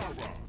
Carbon.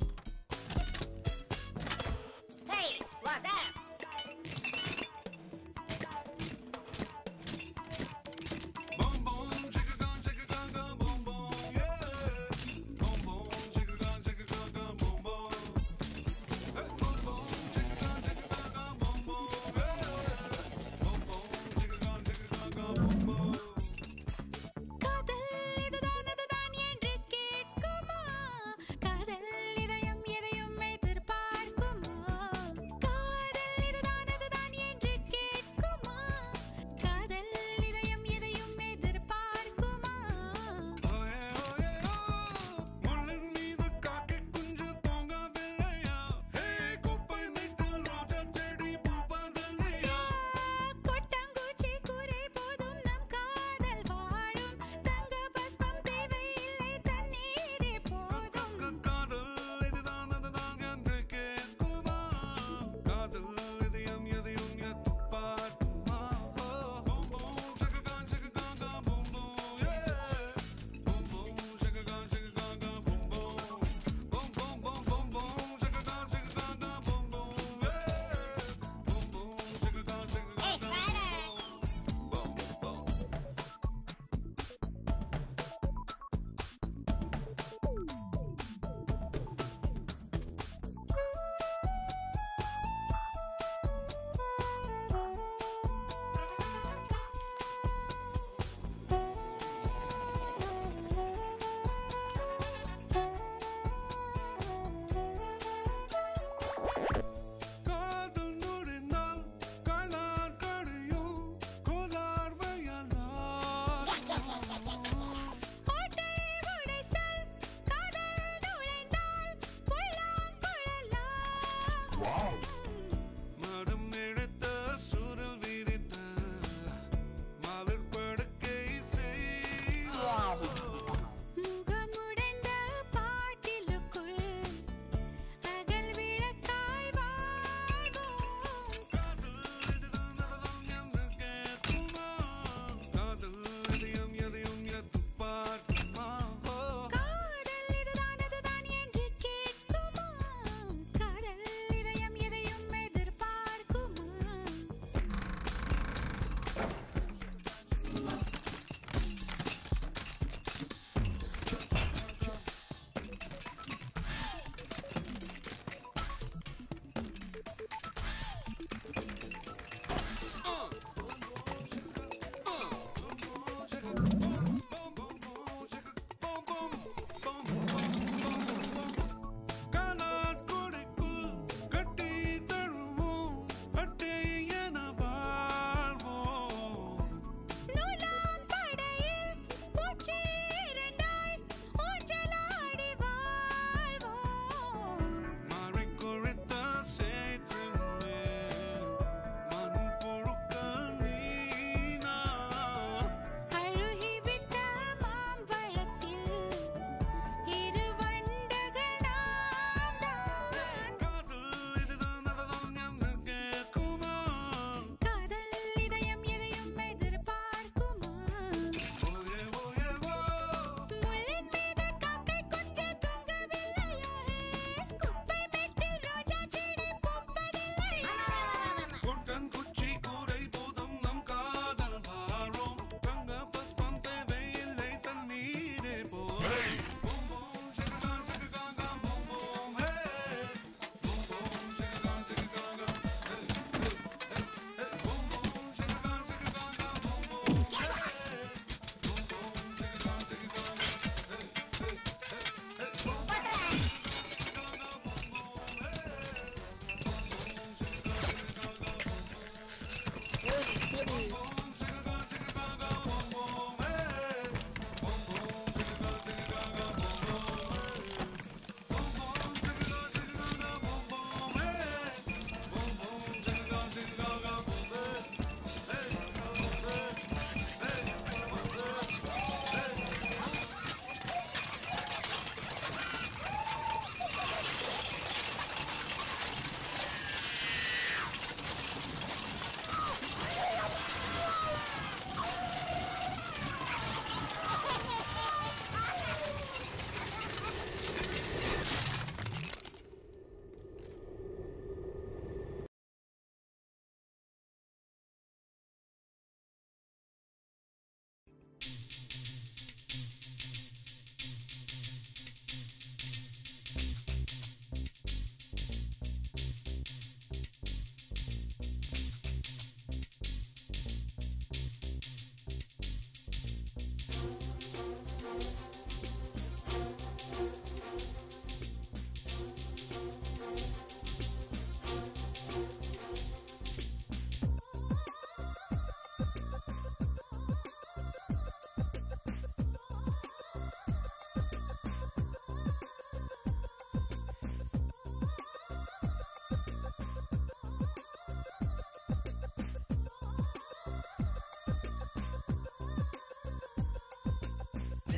day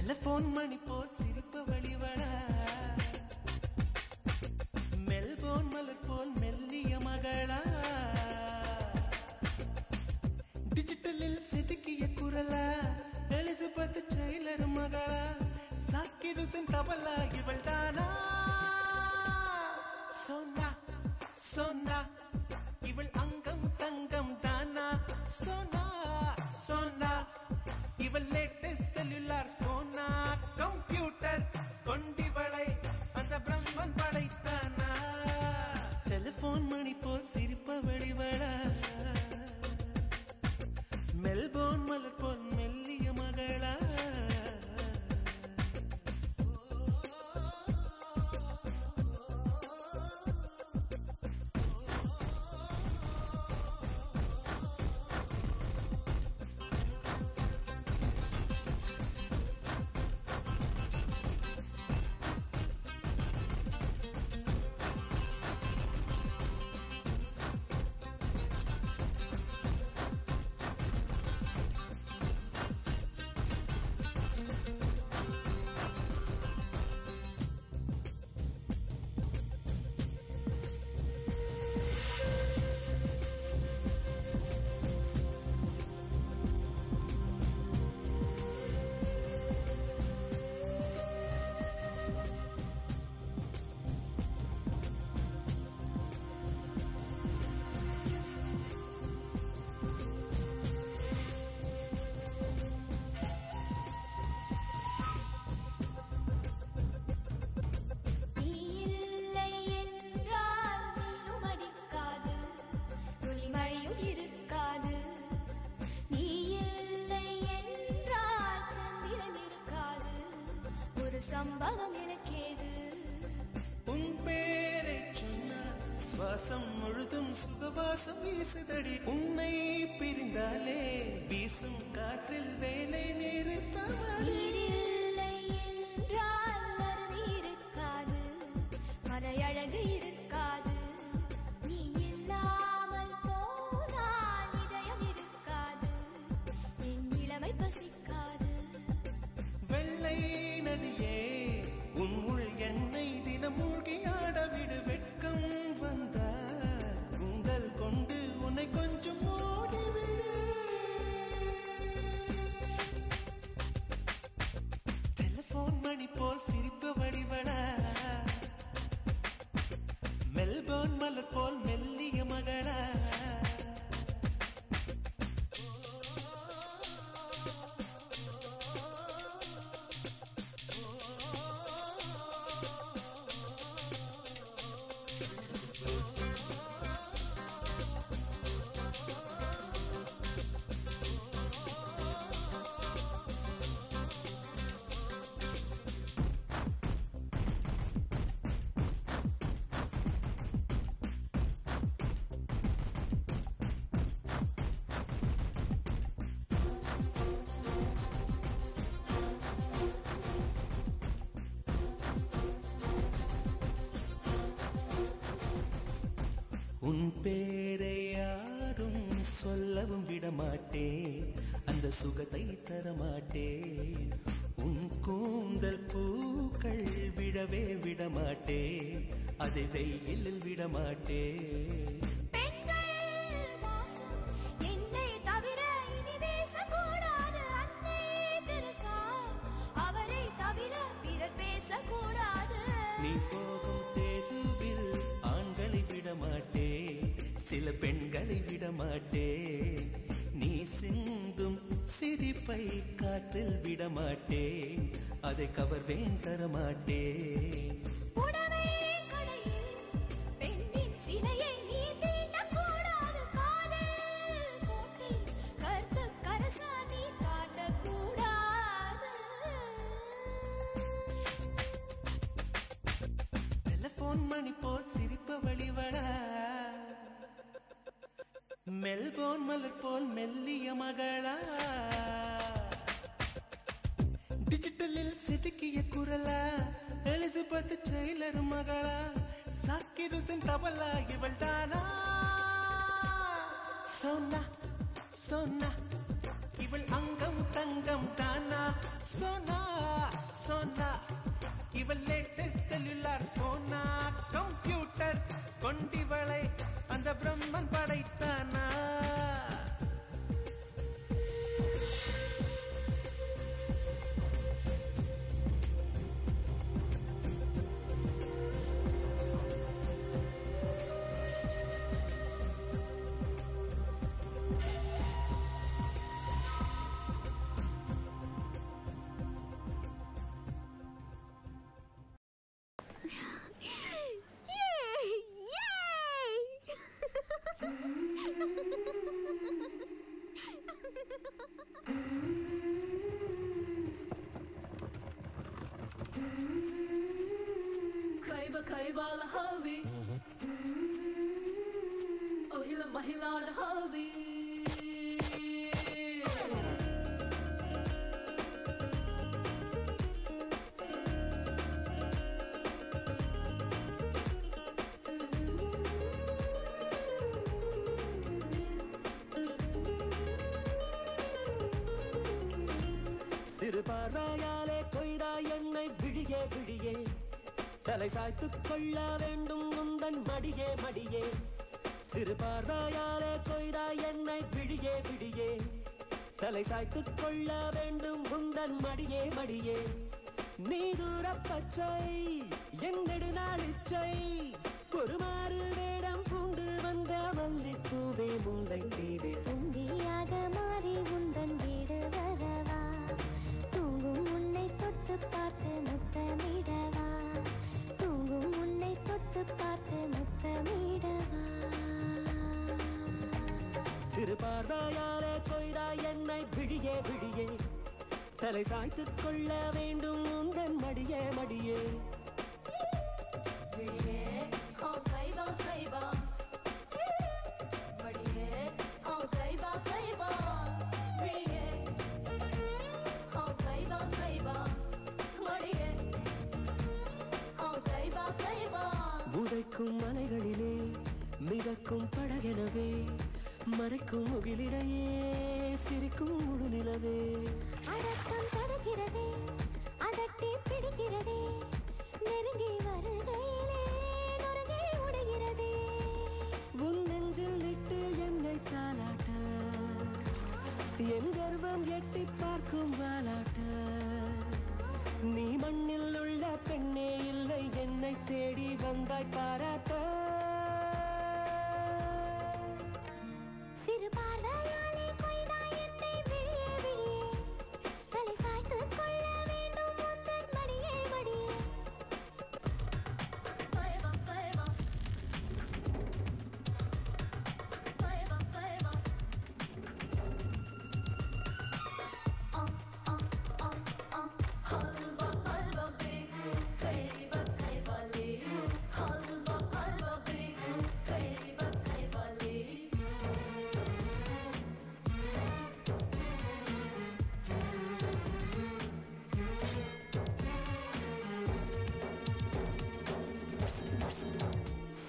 telephone மணி போல் சிரிப்பு வழிவடா மெல்போன் மலர் போல் மெல்லிய மகளா டிஜிட்டலில் செதுக்கிய குரலா எலிசு எலிசபெத் ட்ரெய்லர் மகளா சாக்கி ருசன் தபலா இவள் தானா சொன்னா சொன்னா சம்பவம் எனக்கேது? உன் பேரை சொன்ன சுவாசம் முழுதும் சுகவாசம் வீசுதடி. உன்னை பிரிந்தாலே வீசும் காற்றில் வேலை உன் பேரை யாரும் சொல்லவும் விடமாட்டே. அந்த சுகத்தை தரமாட்டே. மெல் போன் மலர் போல் மெல்லிய மகளா. டிஜிட்டலில் செதுக்கிய குரலா. எலிசபெத் ட்ரெய்லர் மகளா. சாக்கி ருசன் தவலா இவள் தானா? சொன்னா சொன்னா இவள் அங்கம் தங்கம் தானா? சொன்னா சொன்னா இவள் லேட்டஸ்ட் செல்லுலார் போனா? கம்ப்யூட்டர் கொண்டிவளை அந்த பிரம்மன் படைத்தானா? மடியே மடியே. சிறு பார்வையாலே கொய்தாய் என்னை விழியே விழியே. தலை சாய்த்துக் கொள்ள வேண்டும் உந்தன் மடியே மடியே. நீ தூரப்பச்சை என் நெடுநாளிச்சை ஒரு காதலை சாய்த்துக் கொள்ள வேண்டும்.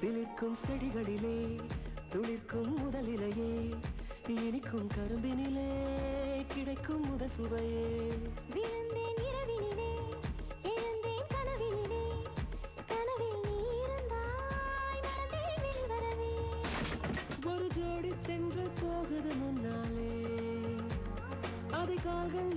சிலிர்க்கும் செடிகளிலே துளிர்க்கும் முதலிலேயே இனிக்கும் கரும்பினிலே கிடைக்கும் முதல் சுவையே. விழுந்தேன் இரவினிலே எழுந்தேன் கனவினிலே முன்னாலே அதை கால்கள்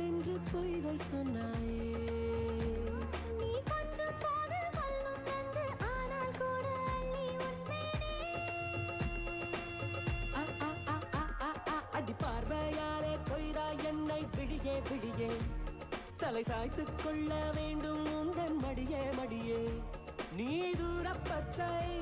தலை சாய்த்துக் கொள்ள வேண்டும் உந்தன் மடியே மடியே. நீ தூரப்பச்சை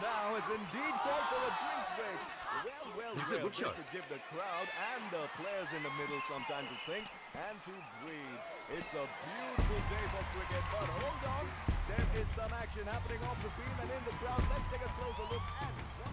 bar now has indeed called for a drinks break. Well, well, That's a well, good this shot. would give the crowd and the players in the middle some time to think and to breathe. It's a beautiful day for cricket, but hold on. There is some action happening off the field and in the crowd. Let's take a closer look at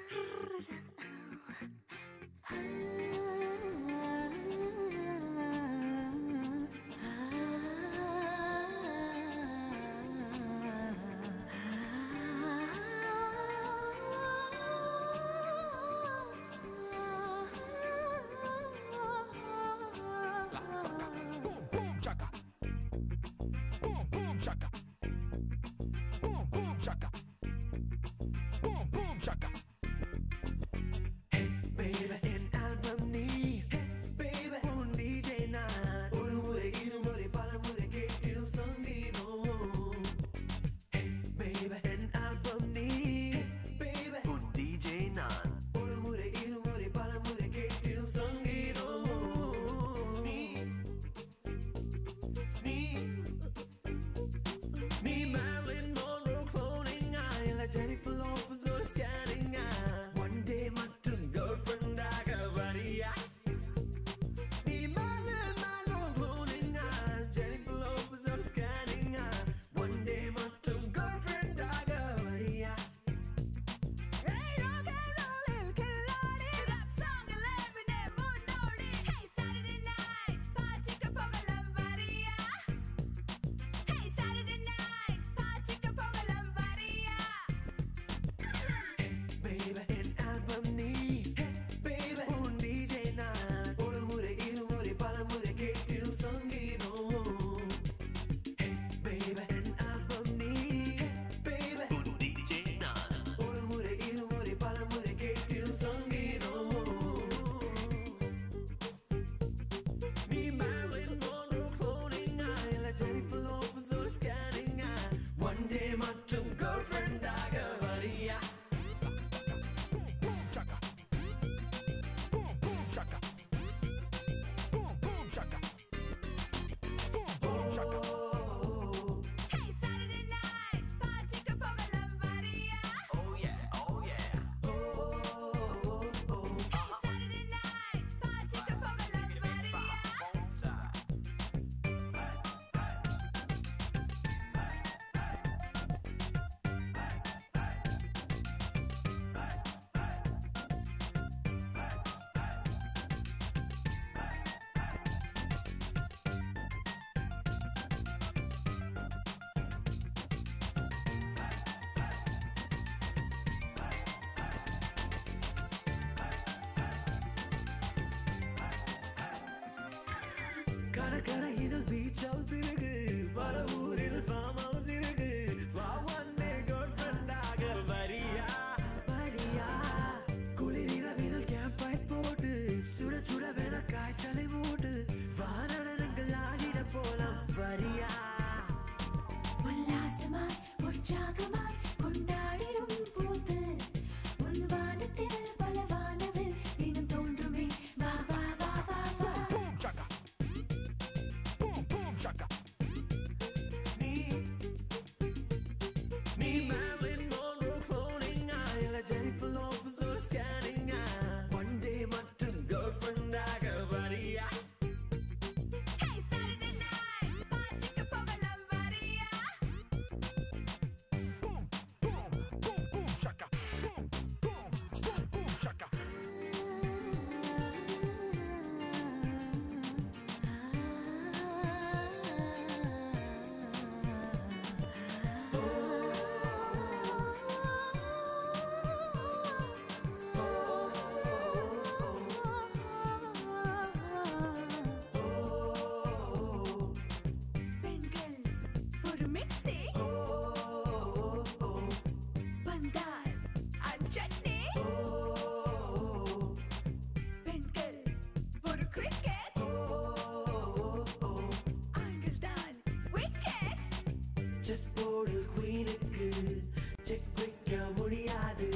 Redacto. கடற்கரையினல் beach house இருக்கு. பல ஊரில் farm house இருக்கு. வா check வைக்க முடியாது.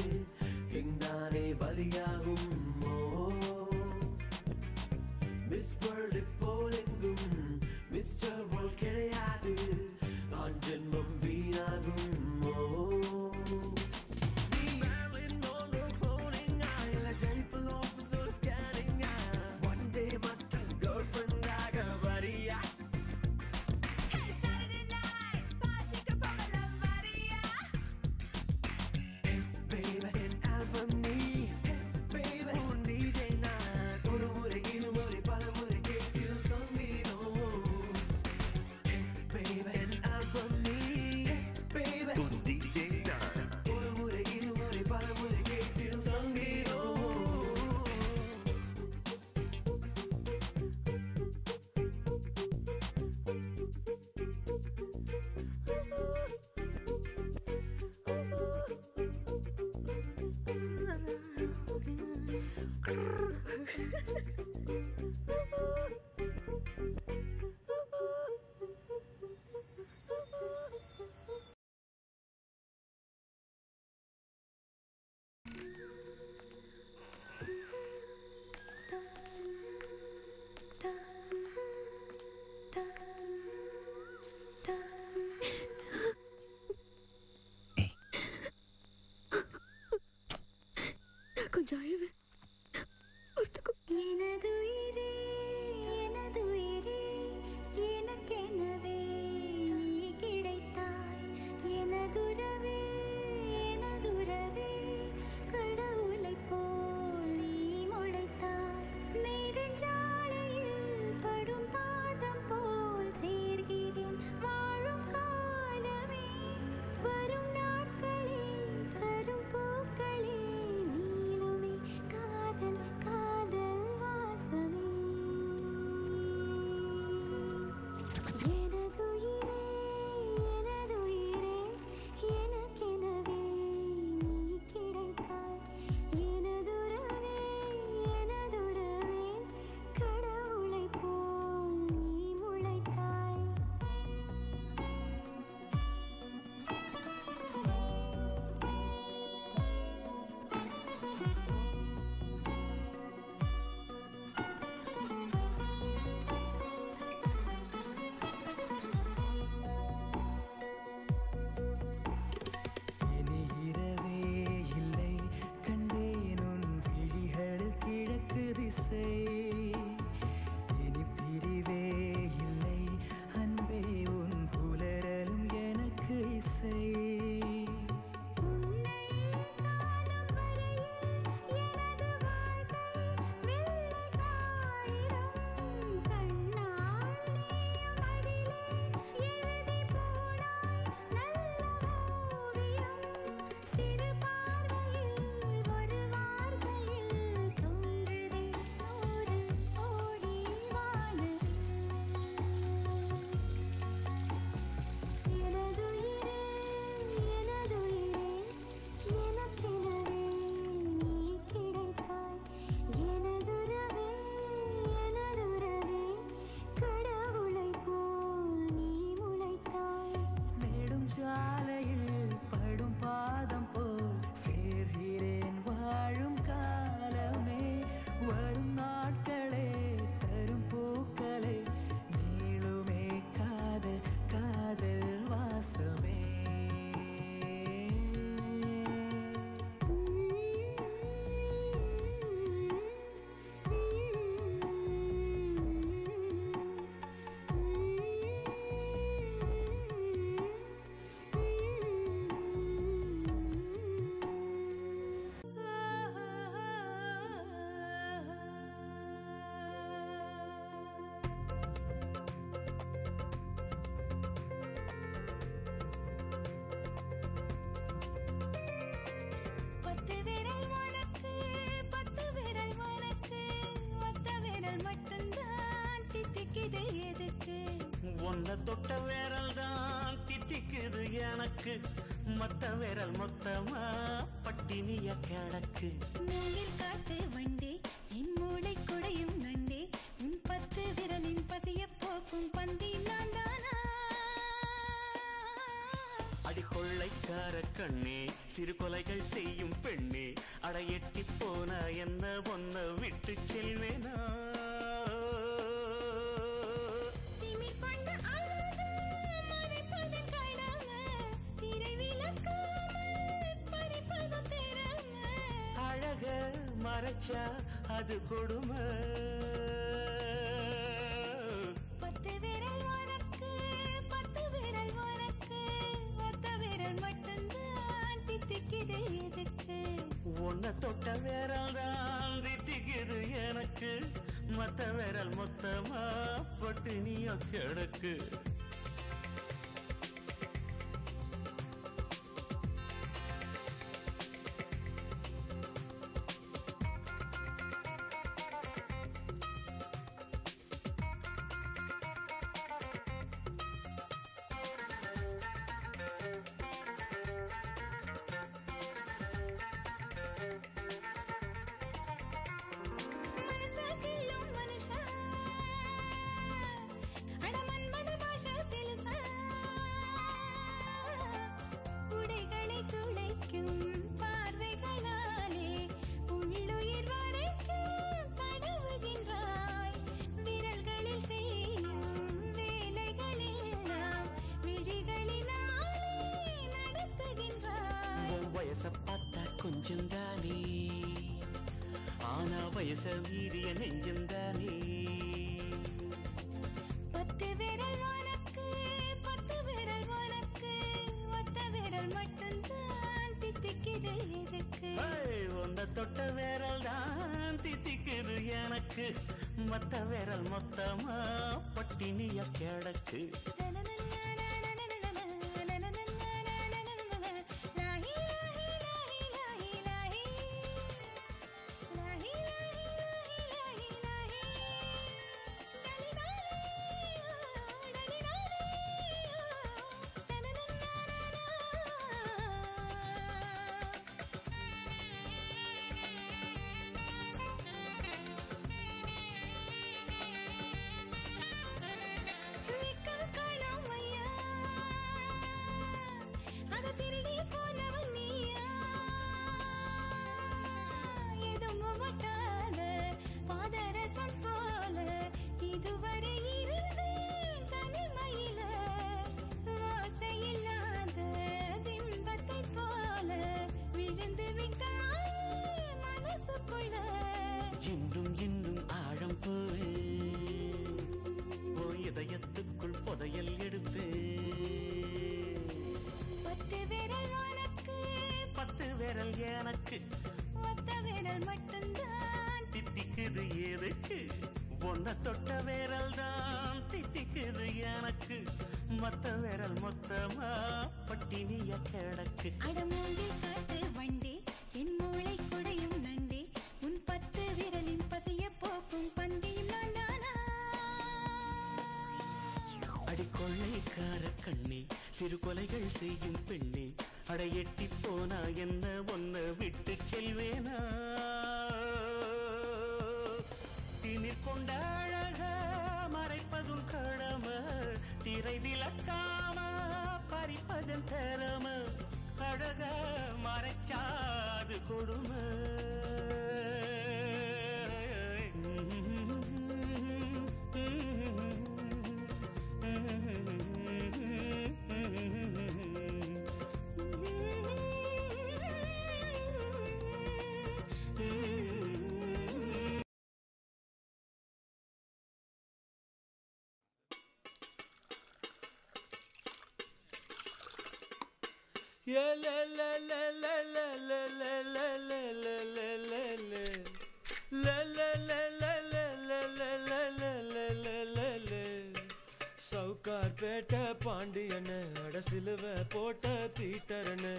கிடக்கு. மொத்த விரல் மொத்தமா பட்டினிய கிடக்கு. மேலில் காத்து வண்டி என் மூளை குடையும் நண்டி. உன் பத்து விரலின் பசிய போக்கும் பந்தி நான் தானா அடி கொள்ளைக்கார கண்ணே வச்சா அது கொடுமை. உன்னை தொட்ட வேறால் தான் தித்திக்குது எனக்கு. மத்த விரல் மொத்தமா பட்டு நீயோ கிடக்கு. கொஞ்சம் தானே ஆனா வயச மீறிய நெஞ்சம் தானே பத்து விரல் உனக்கு பத்து விரல் உனக்கு ஒத்த விரல் மட்டும்தான் தித்திக்குது எதுக்கு? ஒந்த தொட்ட விரல் தான் தித்திக்குது எனக்கு. மத்த விரல் மொத்தமா பட்டினிய கிடக்கு. மத்த விரல் மொத்தமா பட்டினிய கிடக்கு. அடமூங்கில் காட்டு வண்டி என் மூளை குடையும் நண்டி உன் பத்து விரலின் பசிய போக்கும் பந்தியும் அடிக்கொள்ளைக்கார கண்ணே சிறு கொலைகள் செய்யும் பெண்ணே அட அது கொடுமை la la la பேட்ட பாண்டியனு அட சிலுவ போட்ட பீட்டரனு.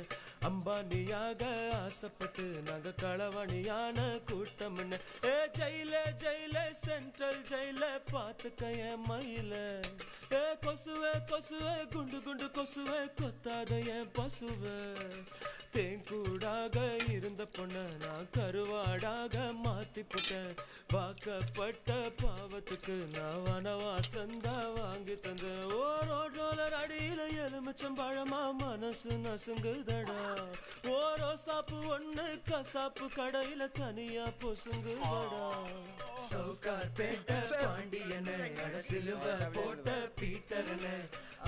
அம்பானியாக ஆசைப்பட்டு நாங்க களவாணியான கூட்டம்னு. ஏ ஜெயில ஜெயில சென்ட்ரல் ஜெயில பாத்துக்க என் மயில. ஏ கொசுவ கொசுவ குண்டு குண்டு கொசுவ கொத்தாத என் பசுவே. தேங்கூடாக இருந்த பொண்ண நான் கருவாடாக மாத்தி போட்டேன். வாக்கப்பட்ட பாவத்துக்கு நான் வனவாசந்தா வாங்கி தந்த ஓ ரோட்டோலர் அடியில எலுமிச்சம் பழமா மனசு நசுங்குதடா. ஓ ரோசாப்பு ஒண்ணு கசாப்பு கடையில தனியா பொசுங்குதடா. சவுகார் பேட்ட பாண்டியன சிலுவ போட்ட பீட்டரன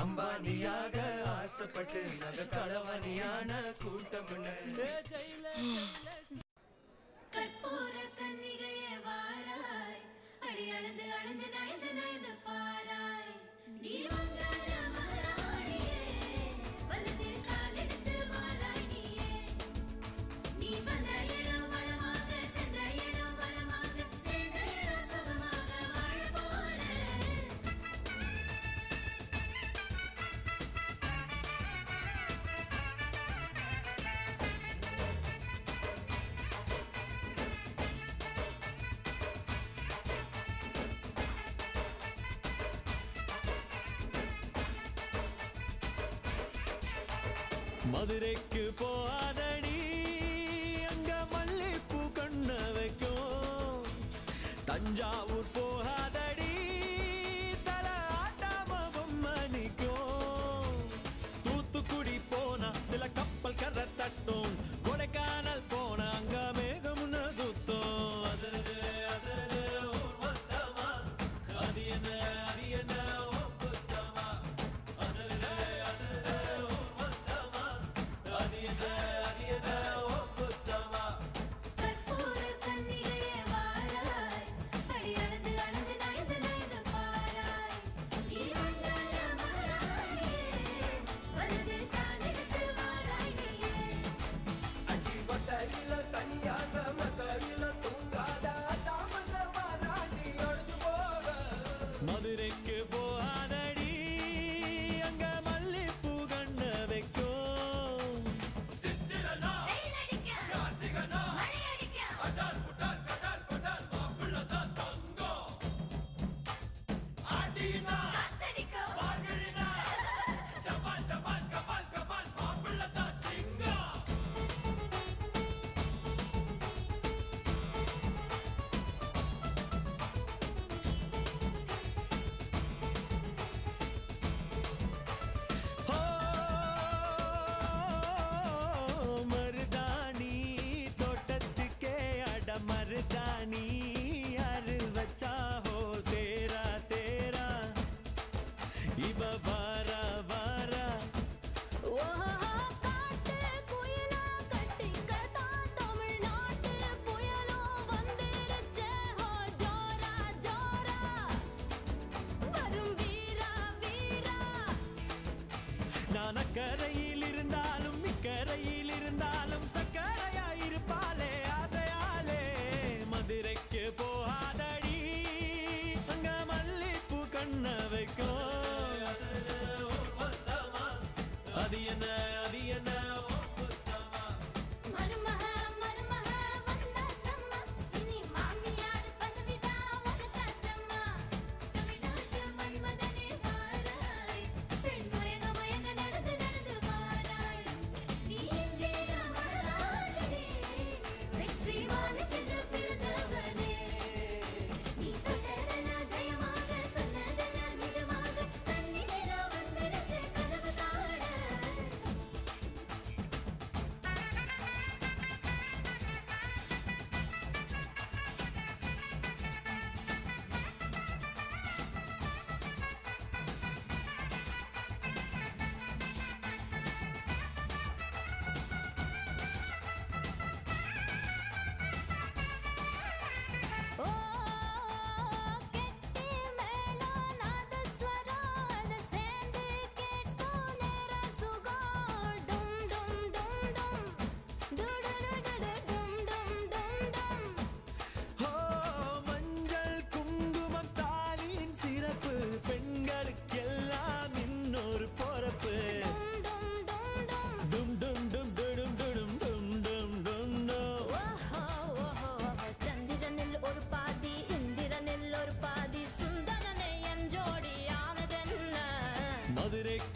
அம்பானியாக ஆசைப்பட்டு நக களவாணியான கூட்டம் கற்பூர கன்னிகையே வாராய். அடி அளந்து அளந்து நயந்து நயந்து பாராய். நீ மதுரைக்கு போகாதடி அங்க மல்லிப்பூ கண்ண வைக்கும். தஞ்சாவூர் போ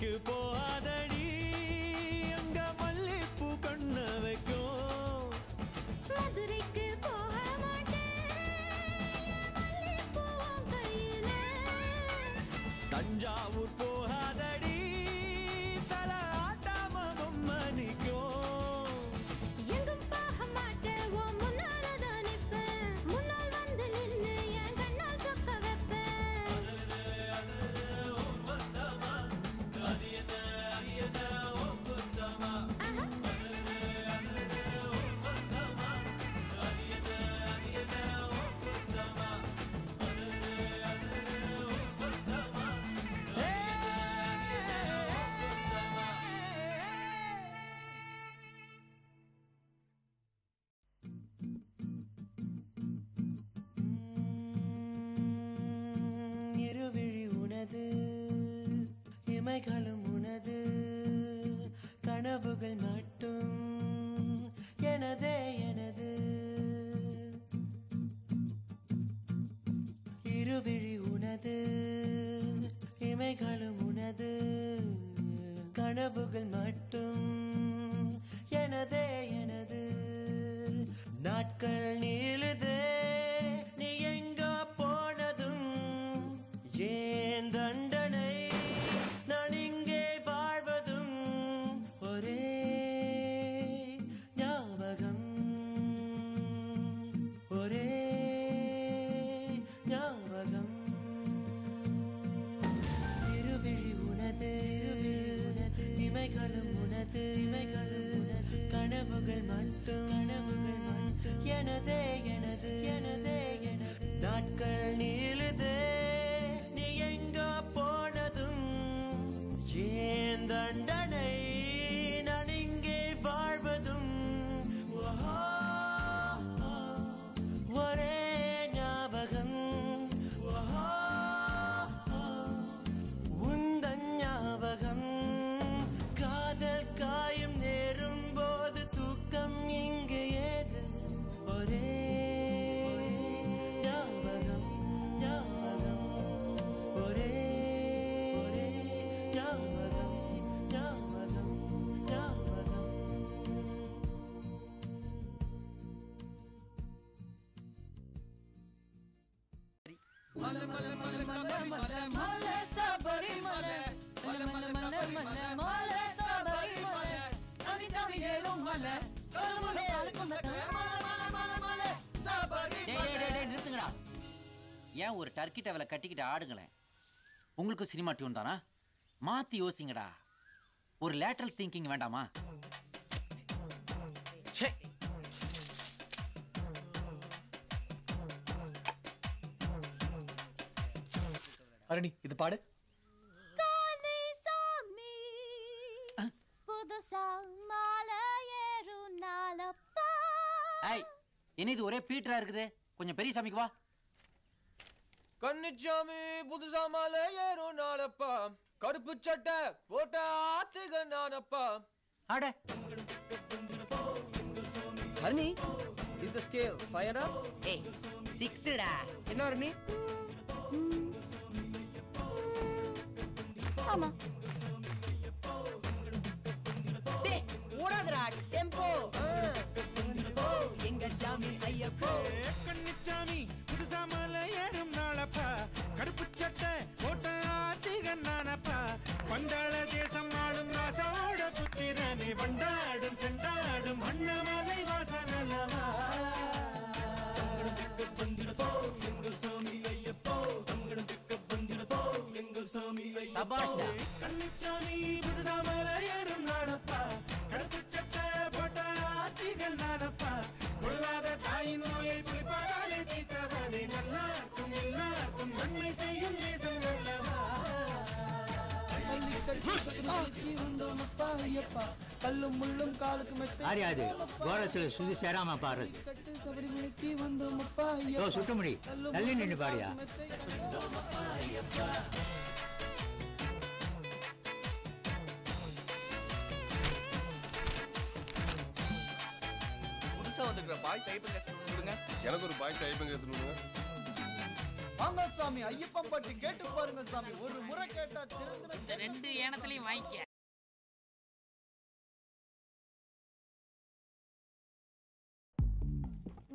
எனக்கு போ டர்க்கி அவளை கட்டிக்கிட்டு ஆடுங்களேன் உங்களுக்கு சினிமா டியூன் தானா? மாற்றி யோசிங்கடா. ஒரு லேட்ரல் திங்கிங் வேண்டாமா? சே அரணி இது பாடு. கானை சாமி புதுசா மாலை என்ன இது ஒரே பீட்டரா இருக்குது. கொஞ்சம் பெரிய சாமிக்கு வா. கன்னிச்சாமி புதுசா மாலை ஏறும் நாளப்பா. கருப்பு சட்டை போட்ட ஆத்துக நானப்பா. அட. Harini is the scale fire up ஏய் சிக்ஸ்டா என்ன ஹரணி? ஆமா. டேய் ஓடாதடா டெம்போ எங்க சாமி ஐயப்போ கண்ணிச்சாமி மலை ஏறும் நாளப்பா. கருப்பு சட்டை போட்ட ஆத்திகன் நானப்பா. பந்தாள தேசம் ஆளும் ராசாவோட புத்திரனே வண்டாடும் செண்டாடும் அண்ணமலை சபாஷ்டா கண்ணிச்சாமி புதுசா மலை ஏறும் நாளப்பா கருப்பு சட்டை போட்ட ஆத்திகன் நானப்பா கொள்ளாத தாய் நோயை புலிப்பாலே தீர்த்தவனே நல்லாக்கும் எல்லாருக்கும் நன்மை செய்யும் அல்லவா கல்லும் முள்ளும் காலுக்கு மெத்தை ஆரியாது கோரஸில் சுதி சேராம பாடுறது சபரிமலைக்கு வந்தோம் அப்பா ஓ சுட்டுமுடி. தள்ளி நின்று பாடியா புதுசா வந்துக்கிற பாய் கொடுங்க. எனக்கு ஒரு பாய் டைப்பிங் வாங்க சாமி ஐயப்பன் பாட்டி கேட்டு பாருங்க சாமி. ஒரு முறை கேட்டா திறந்து ரெண்டு ஏனத்துலயும் வாங்கிக்க.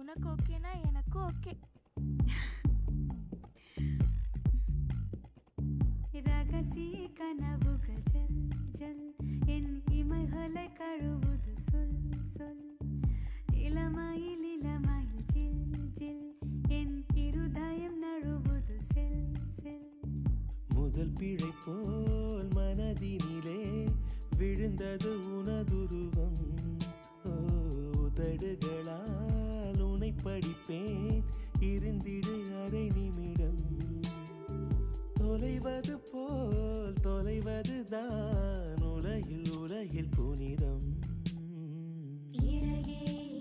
உனக்கு ஓகேனா எனக்கும் ஓகே. ரகசிய கனவுகள் ஜல் ஜல் என் இமைகளை கழுவுது சொல் சொல். இளமையில் இளமையில் ஜில் ஜில். இருதயம் நழுவுது செல் செல். முதல் பிழை போல் மனதினிலே விழுந்தது உனதுருவம். உதடுகளால் உனை படிப்பேன். இருந்திடு அரை நிமிடம். தொலைவது போல் தொலைவதுதான் உலகில் உலகில் புனிதம். இறகே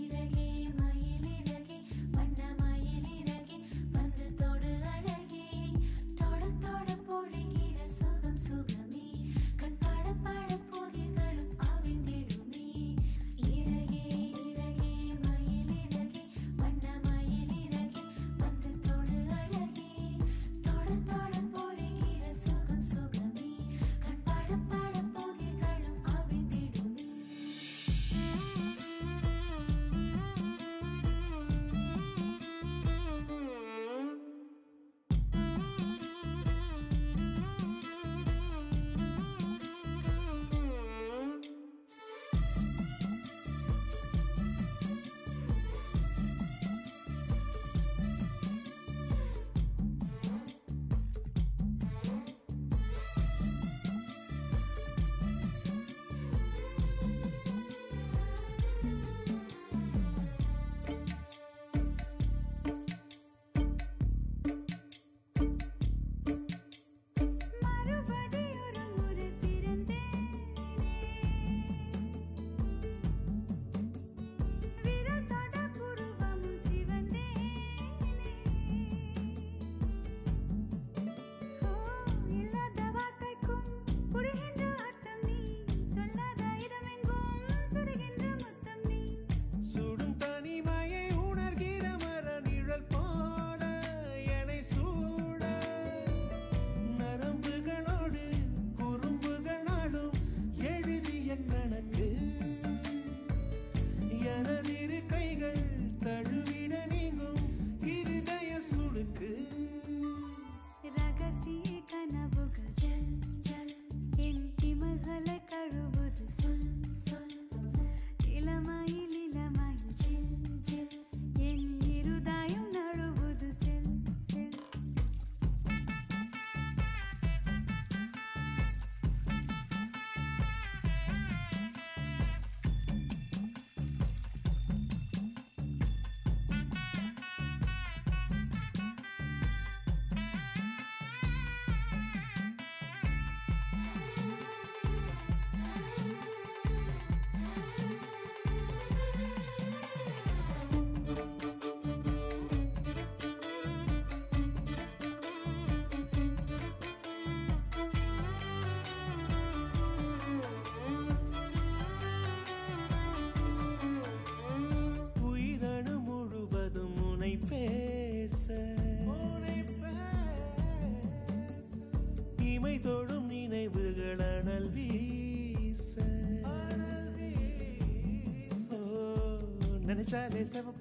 chale chale sab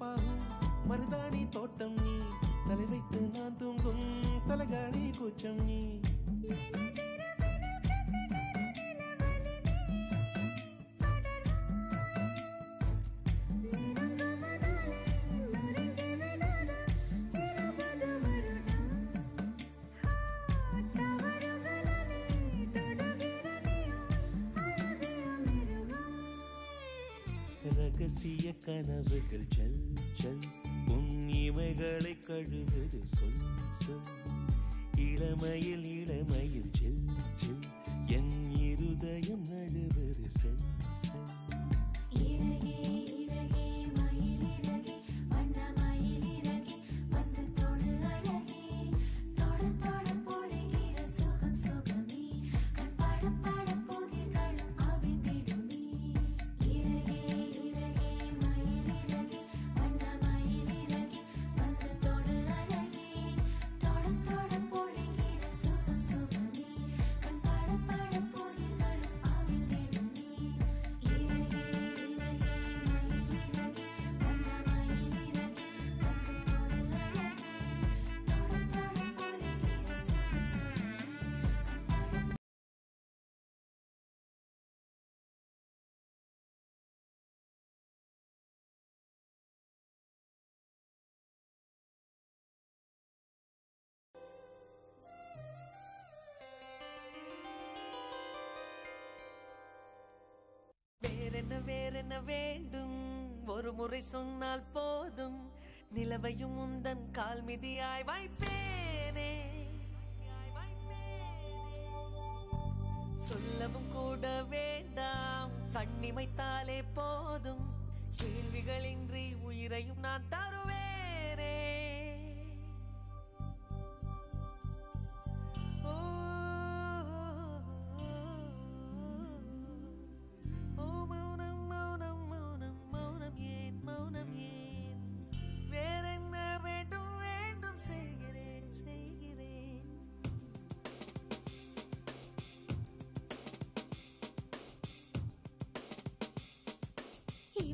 ரகசிய கனவுகள் செல் செல். உன் இமைகளை கழுவது சொல் சொல். இளமையில் இளமை வேறென்ன வேறென்ன வேண்டும்? ஒரு முறை சொன்னால் போதும். நிலவையும் உந்தன் கால்மிதியாய் வாய்ப்பே.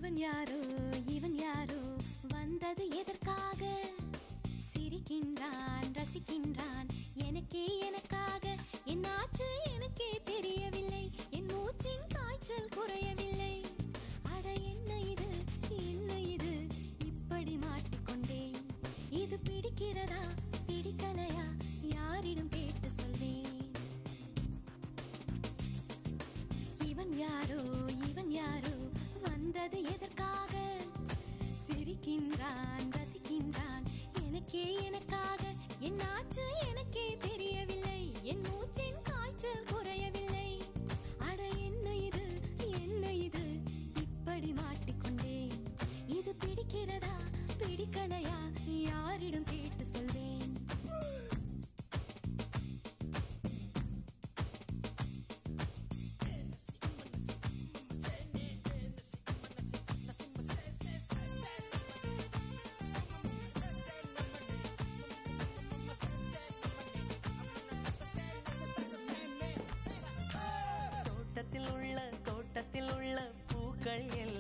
இவன் யாரோ இவன் யாரோ? வந்தது எதற்காக? சிரிக்கின்றான் ரசிக்கின்றான். எனக்கே எனக்காக. என் ஆச்சு எனக்கே தெரியவில்லை. என் மூச்சின் காய்ச்சல் குறையவில்லை. you el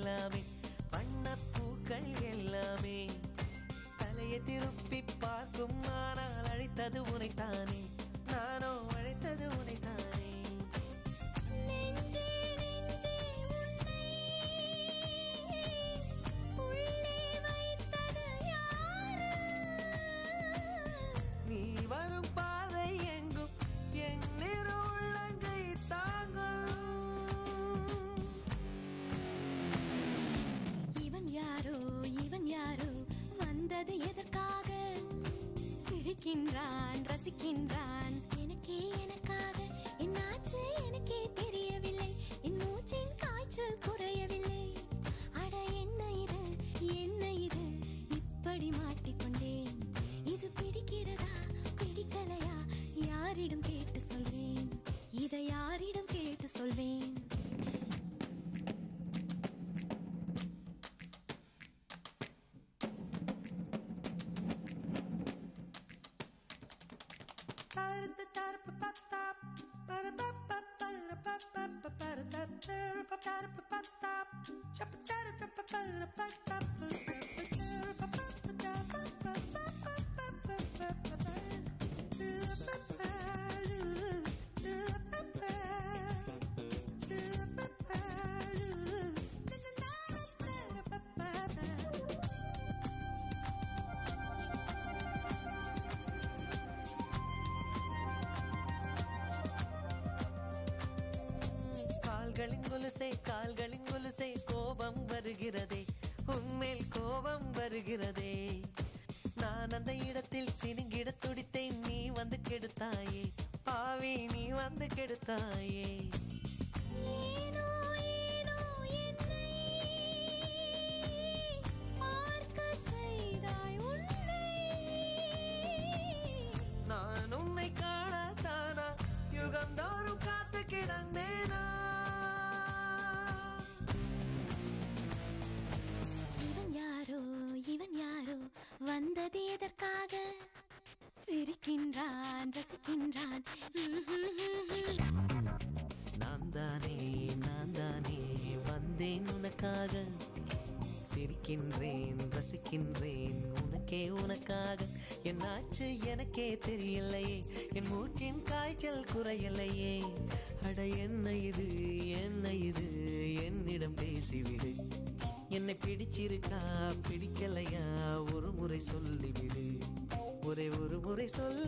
chop chop. கால்களின் கொலுசை கால்களின் கொலுசை கோபம் வருகிறதே. உன்மேல் கோபம் வருகிறதே. ரசிக்கின்றேன் ரசிக்கின்றேன். உனக்கே உனக்காக என்னாச்சு எனக்கே தெரியலையே. என் மூச்சின் காய்ச்சல் குறையலையே. அட என்ன இது என்ன இது? என்னிடம் பேசிவிடு. என்னை பிடிச்சிருக்கா பிடிக்கலையா? ஒரு முறை சொல்லிவிடு. ஒரே ஒரு முறை சொல்லி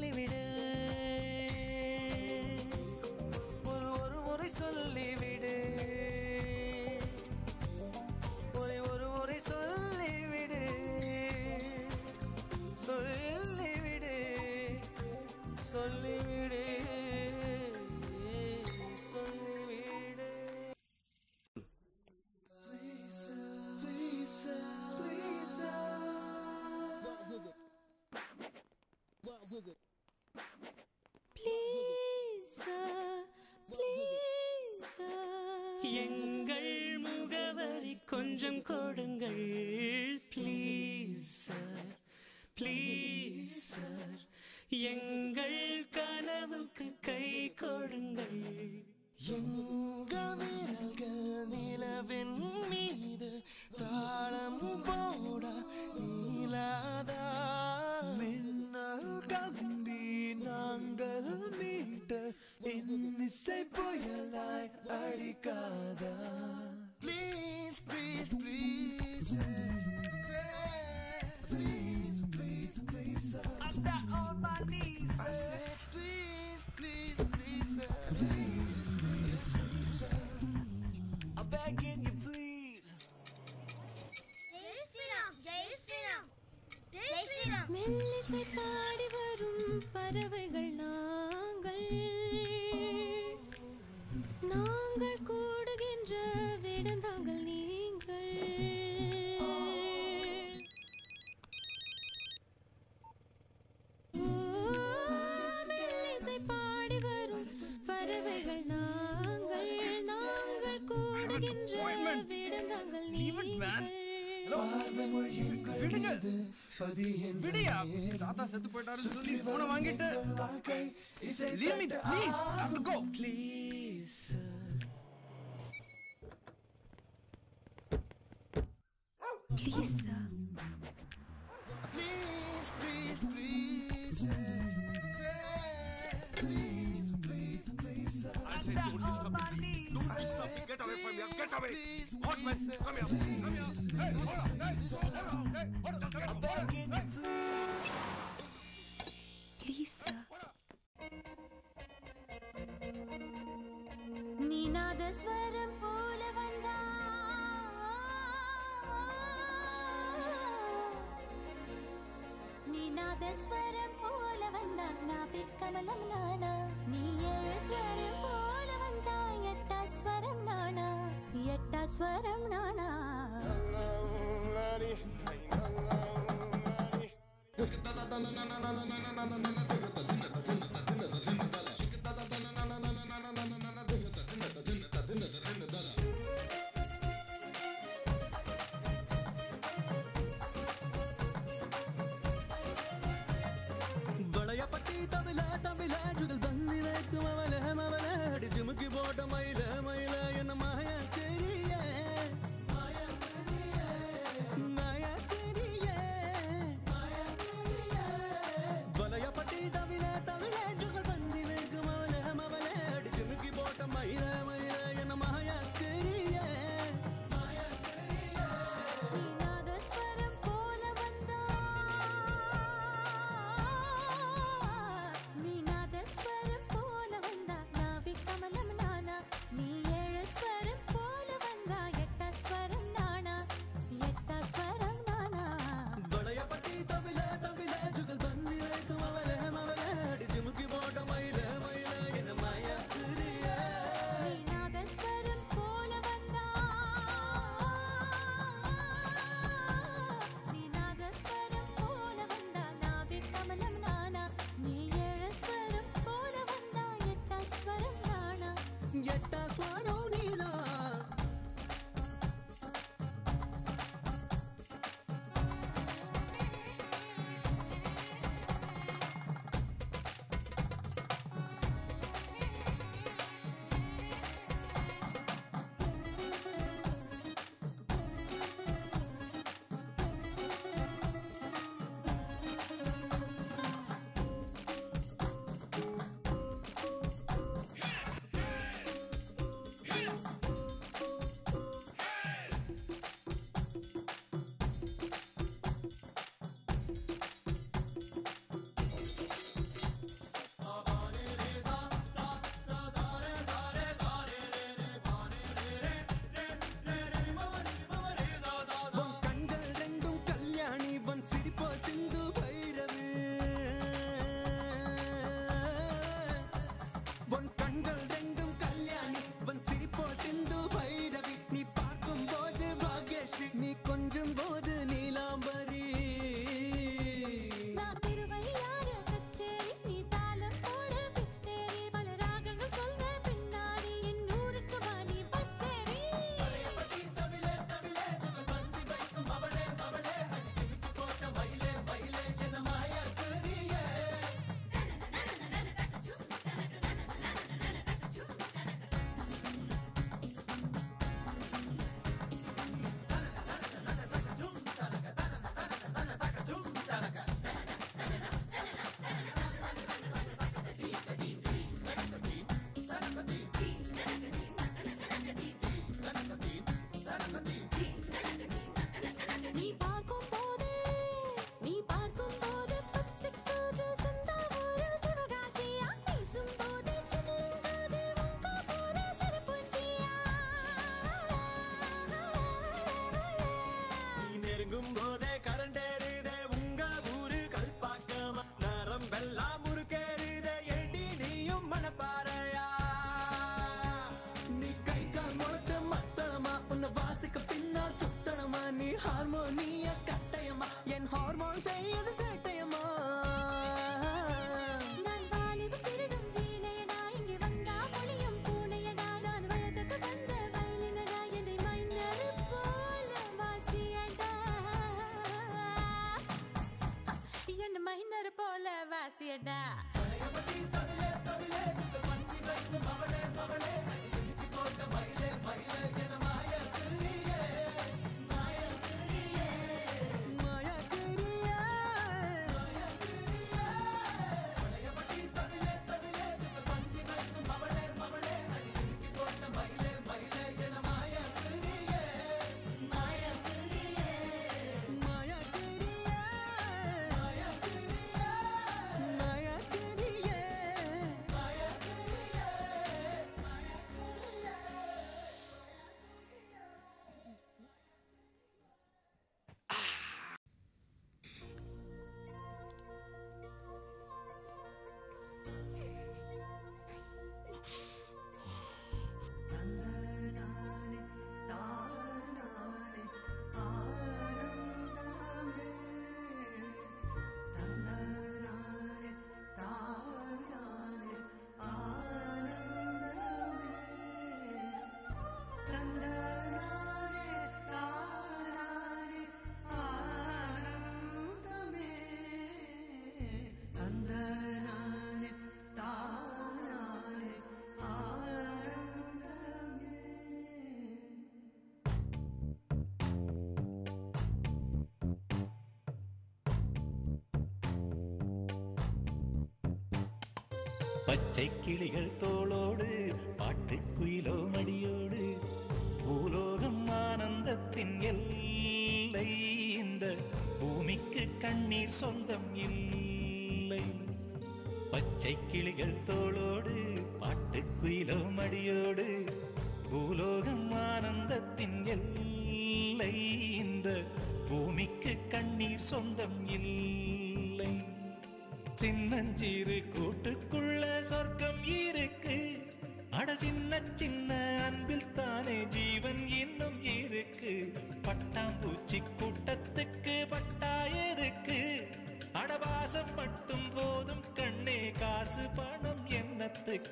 பறவைகள் நாங்கள். நாங்கள் கூடுகின்ற விடந்தாங்கள் நீங்கள். பாடி வரும் பறவைகள் நாங்கள். நாங்கள் கூடுகின்ற விடந்தாங்கள் நீங்கள். விடுங்க விடியா. தாத்தா செத்து போயிட்டாருன்னு சொல்லி போனை வாங்கிட்டு leave me please I have to go please please സ്വരം പോലെ വന്ന. നിനാദ സ്വരം പോലെ വന്ന നാപി കമലം നാണ നീ സ്വരം പോലെ വന്ന എട്ട സ്വരം നാണ. എട്ട സ്വരം നാണ. ന ന go there. பச்சை கிளிகள் தோளோடு பாட்டுக்குயிலோ மடியோடு பூலோகம் ஆனந்தத்தின் எல்லை இந்த பூமிக்கு கண்ணீர் சொந்தம் இல்லை. பச்சை கிளிகள் தோளோடு பாட்டுக்குயிலோ மடியோடு பூலோ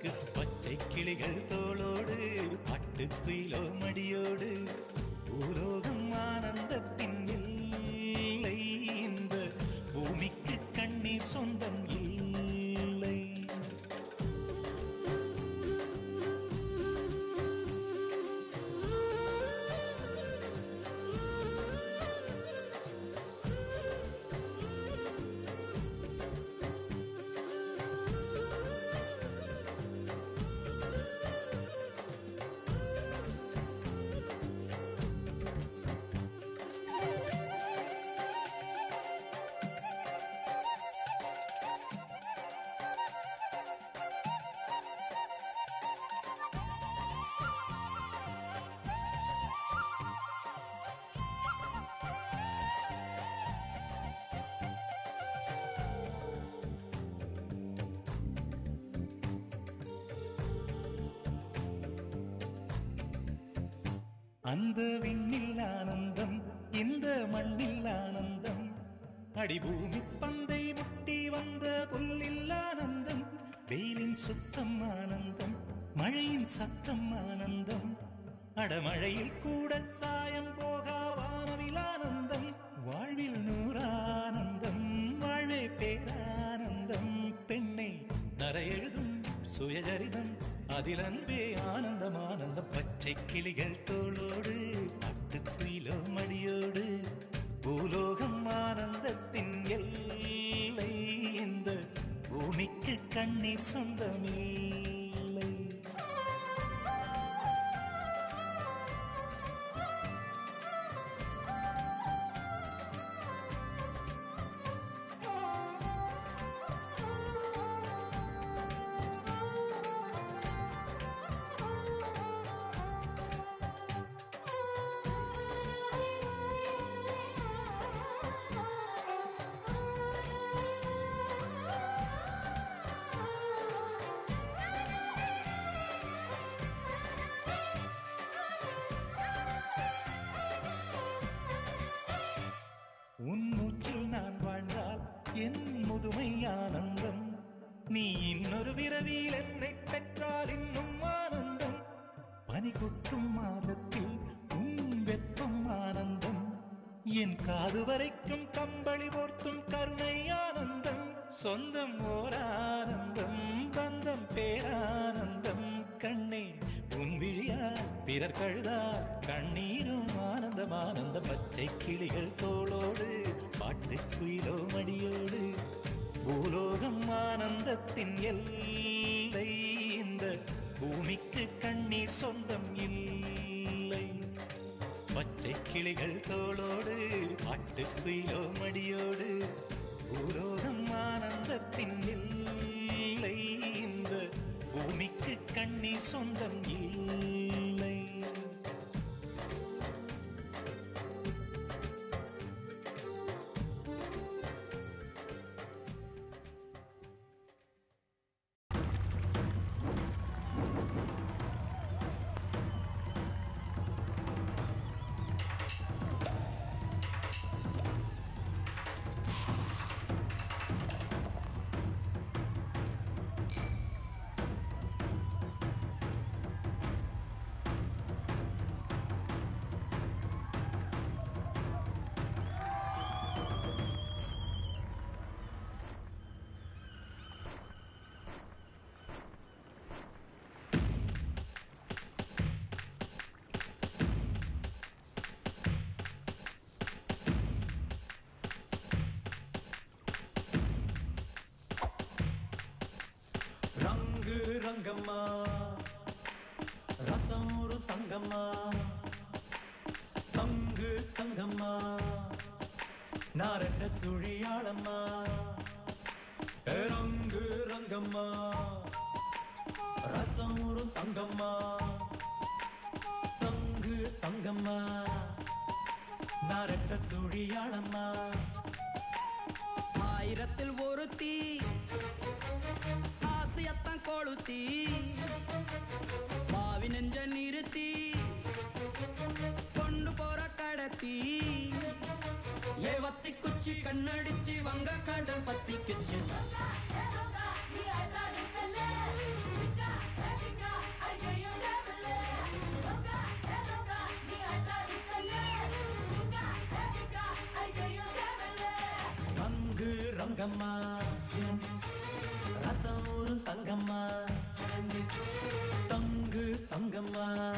எண்ணத்துக்கு பச்சை கிளிகள் தோளோடு பட்டுக்குயிலோ அந்த விண்ணில் ஆனந்தம் இந்த மண்ணில் ஆனந்தம். அடிபூமி பந்தை முட்டி வந்த புல்லில் ஆனந்தம். வெயிலின் சுத்தம் ஆனந்தம் மழையின் சத்தம் ஆனந்தம். அடமழையில் கூட சுயசரிதம் அதில் அன்பே ஆனந்தம் ஆனந்தம் பச்சை கிளிகள் தோளோடு பட்டுக்குயிலோ மடியோடு பூலோகம் ஆனந்தத்தின் எல்லை இந்த பூமிக்கு கண்ணீர் சொந்தமில்லை. சொந்தம் ஓர் ஆனந்தம் பந்தம் பேரானந்தம். கண்ணே உன் விழியா பிறர் கழுதா கண்ணீரும் ஆனந்தம் ஆனந்த பச்சை கிளிகள் தோளோடு பாட்டுக்குயிலோ மடியோடு. பூலோகம் ஆனந்தத்தின் எல்லை இந்த பூமிக்கு கண்ணீர் சொந்தம் இல்லை. பச்சை கிளிகள் தோளோடு பாட்டுக்குயிலோ மடியோடு. ஆனந்தத்தின் இல்லை இந்த பூமிக்கு கண்ணி சொந்தம் இல்லை. கங்கம்மா ரத்தம் ஒரு தங்கம்மா. பங்கு தங்கம்மா. நாரண்ட சுழியாளம்மா. ரங்கு ரங்கம்மா. ரத்தம் ஒரு தங்கம்மா. தங்கு தங்கம்மா. நாரண்ட சுழியாளம்மா. ஆயிரத்தில் ஒரு தீ கொளுத்தி மாவி நெஞ்ச நிறுத்தி கொண்டு போற கடத்தி. ஏவத்தி குச்சி கண்ணடிச்சு வங்க கடல் பத்திக்குச்சு ரங்கு ரங்கம்மா. தங்கம்மா. தங்கு தங்கம்மா.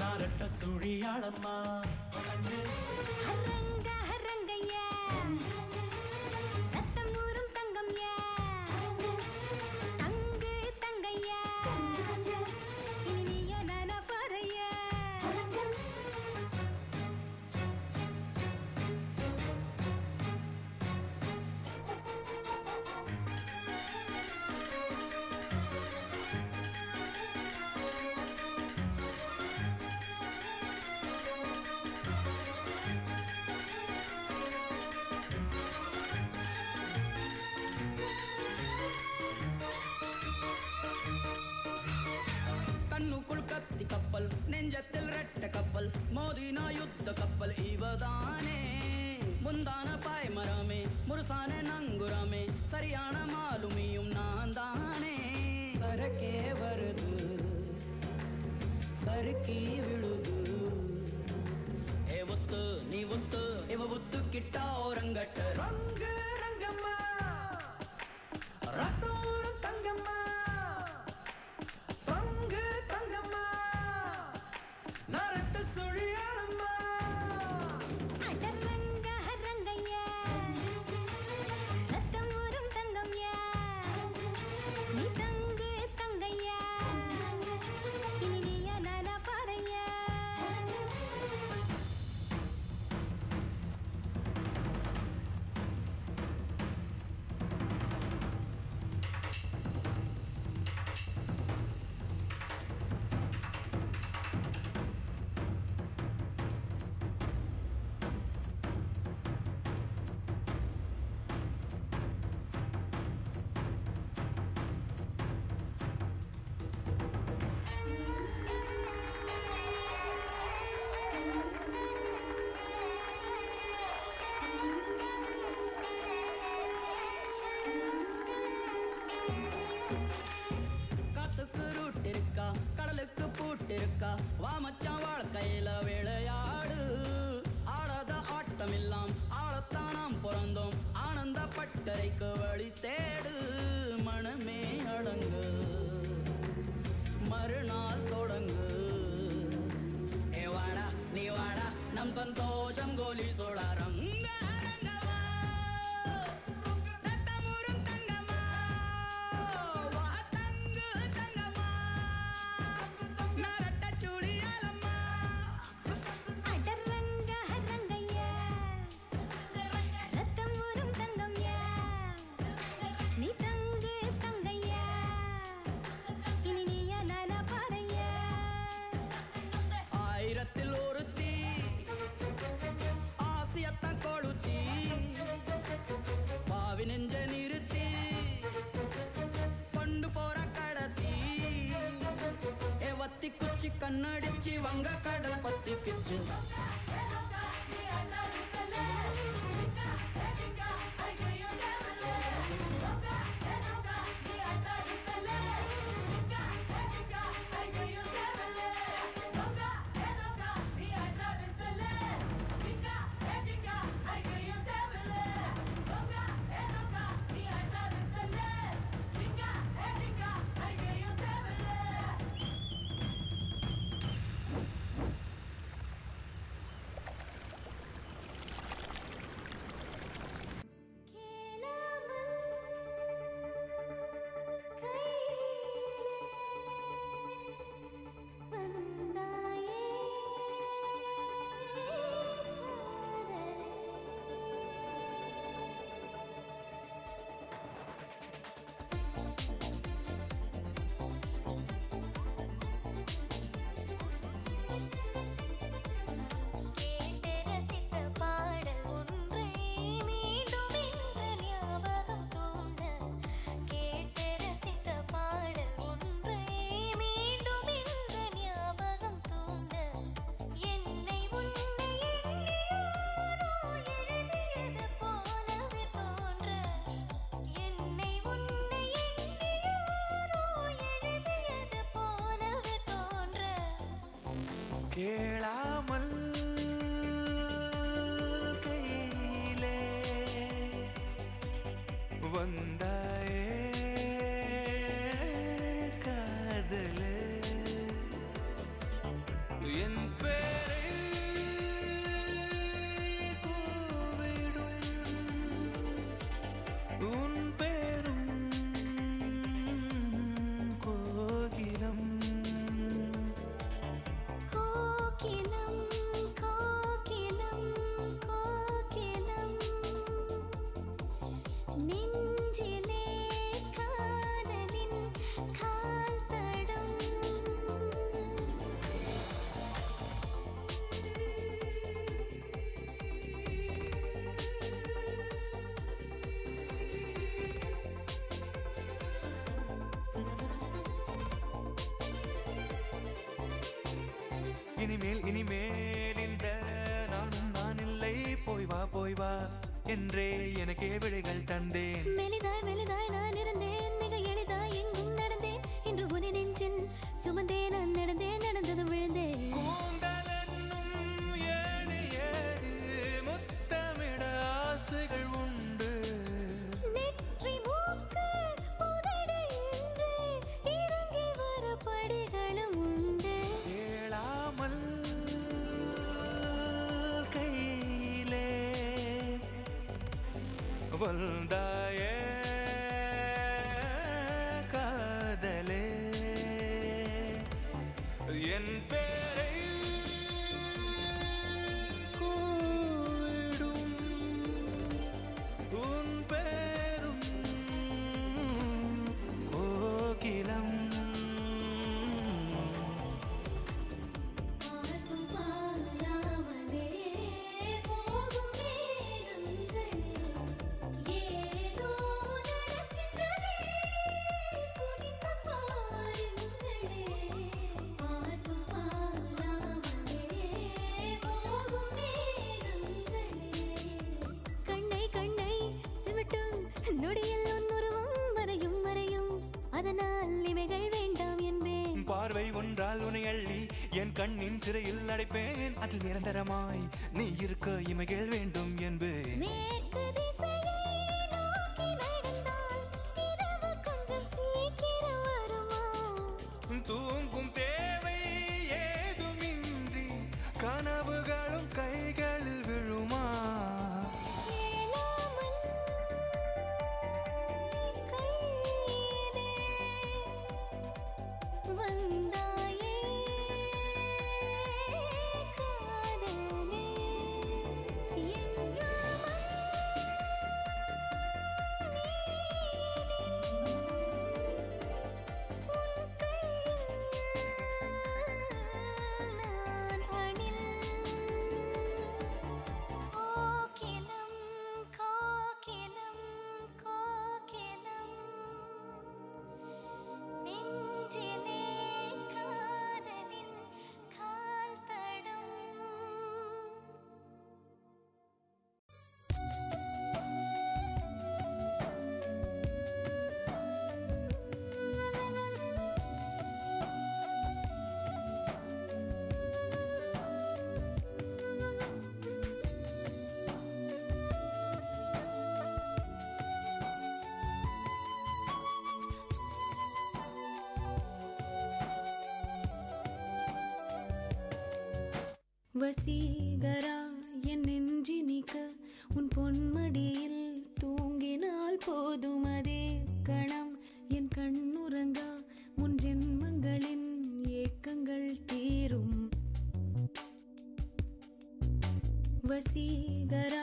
நாரட்ட சுழியாளம்மா. முந்தான பாய்மரமே முருசான நங்குரமே சரியான மாலுமியும் நான் தானே சரக்கே வருது சறுக்கி விழுது. ஏ ஒத்து நீ ஒத்து இவ ஒத்து கிட்டா ஓரங்கட்ட. ரங்கு ரங்கம்மா ரத்தோரம் தங்கம்மா. கண்ணடிச்சு வங்க கடல் பத்தி கிச்சு കേളാമൽ കയ്യിലേ വന്ന இனிமேல் இனிமேல் இந்த நானும் நான் இல்லை போய் வா போய் வா என்றே எனக்கே விடைகள் தந்தேன். மெலிதாய் மெலிதாய் நான் இருந்தேன் அவள் தாயே கண்ணின் சிறையில் அடைப்பேன். அதில் நிரந்தரமாய் நீ இருக்க இமைகள் வேண்டும். வசீகரா என் நெஞ்சினிக்க உன் பொன்மடியில் தூங்கினால் போதும் அதே கணம். என் கண்ணுறங்கா உன் ஜென்மங்களின் ஏக்கங்கள் தீரும். வசீகரா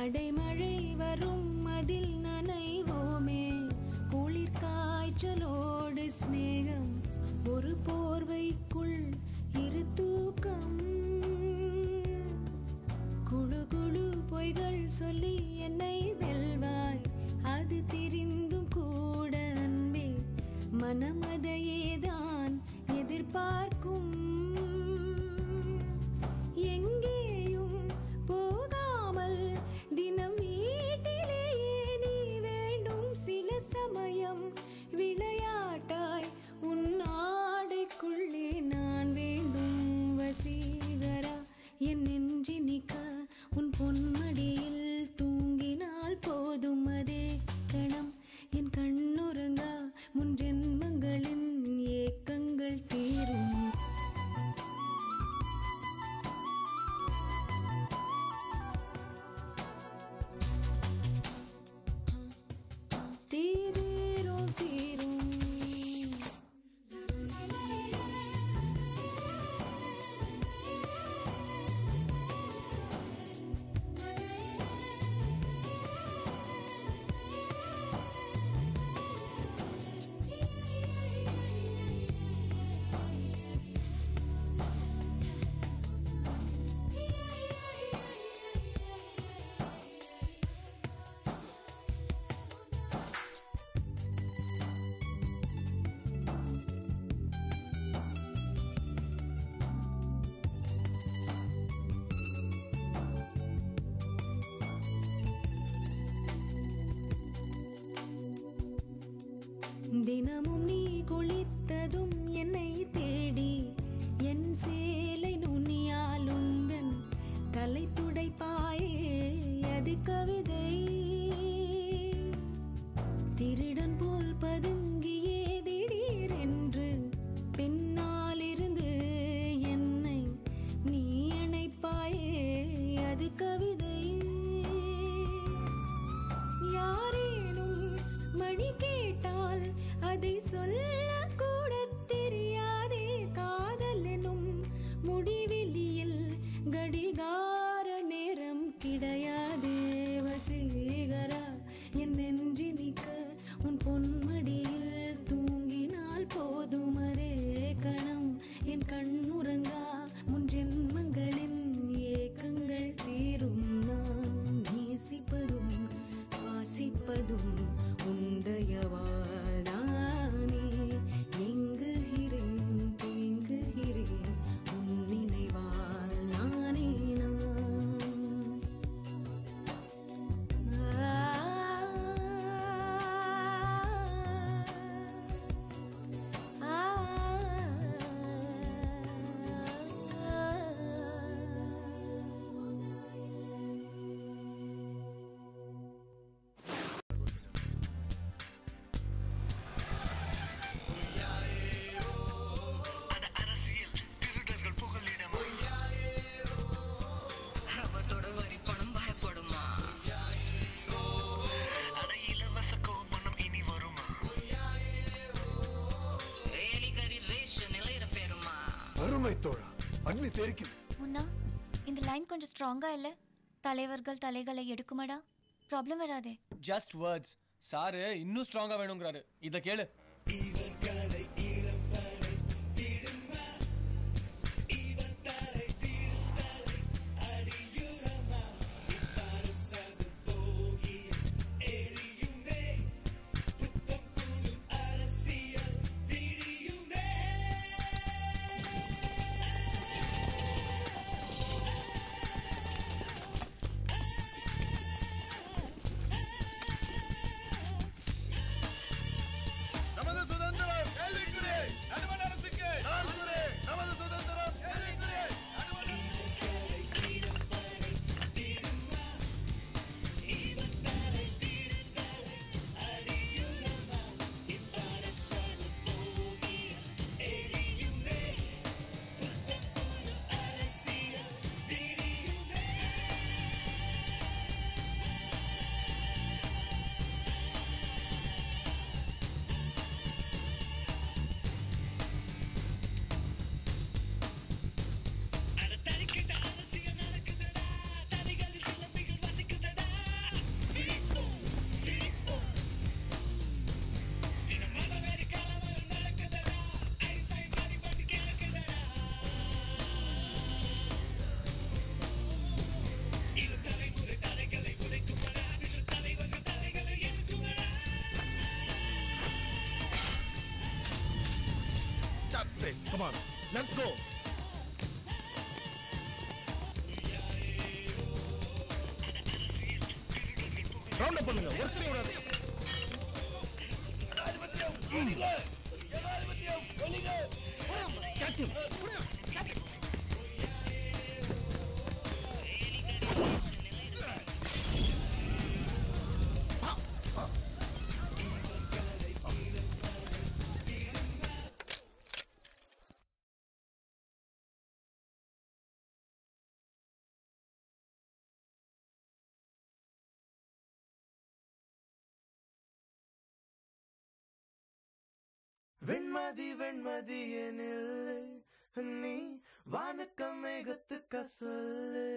அடைமழை வரும் அதில் நனைவோமே குளிர்காய்ச்சலோடு ஸ்நேகம் உடம்புல தெரிக்குது. முன்னா இந்த லைன் கொஞ்சம் ஸ்ட்ராங்கா இல்ல? தலைவர்கள் தலைகளை எடுக்குமாடா? ப்ராப்ளம் வராதே. ஜஸ்ட் வேர்ட்ஸ் சாரு இன்னும் ஸ்ட்ராங்கா வேணுங்கிறாரு. இத கேளு. that's it. Come on, let's go. Round பண்ணுங்க ஒருத்தரையும் விடாதீங்க வெண்மதி வெண்மதி எனில் நீ வானக்க மேகத்துக்க சொல்லு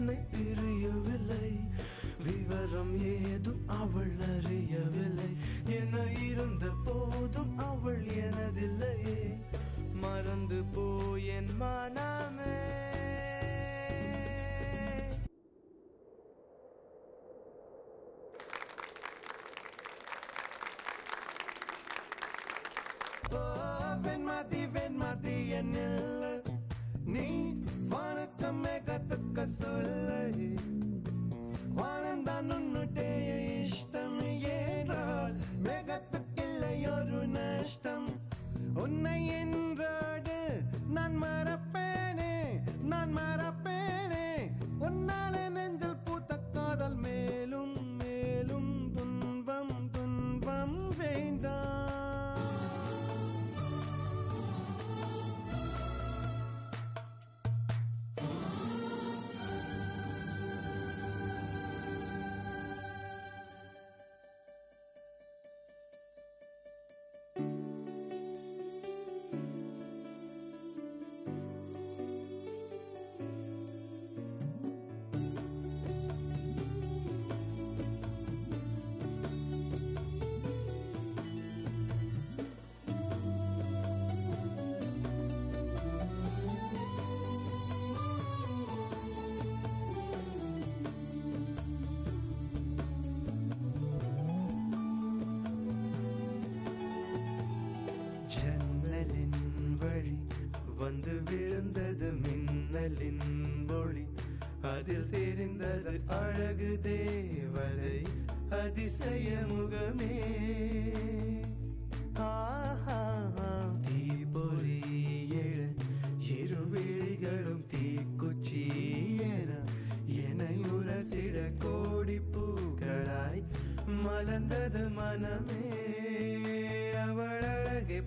and they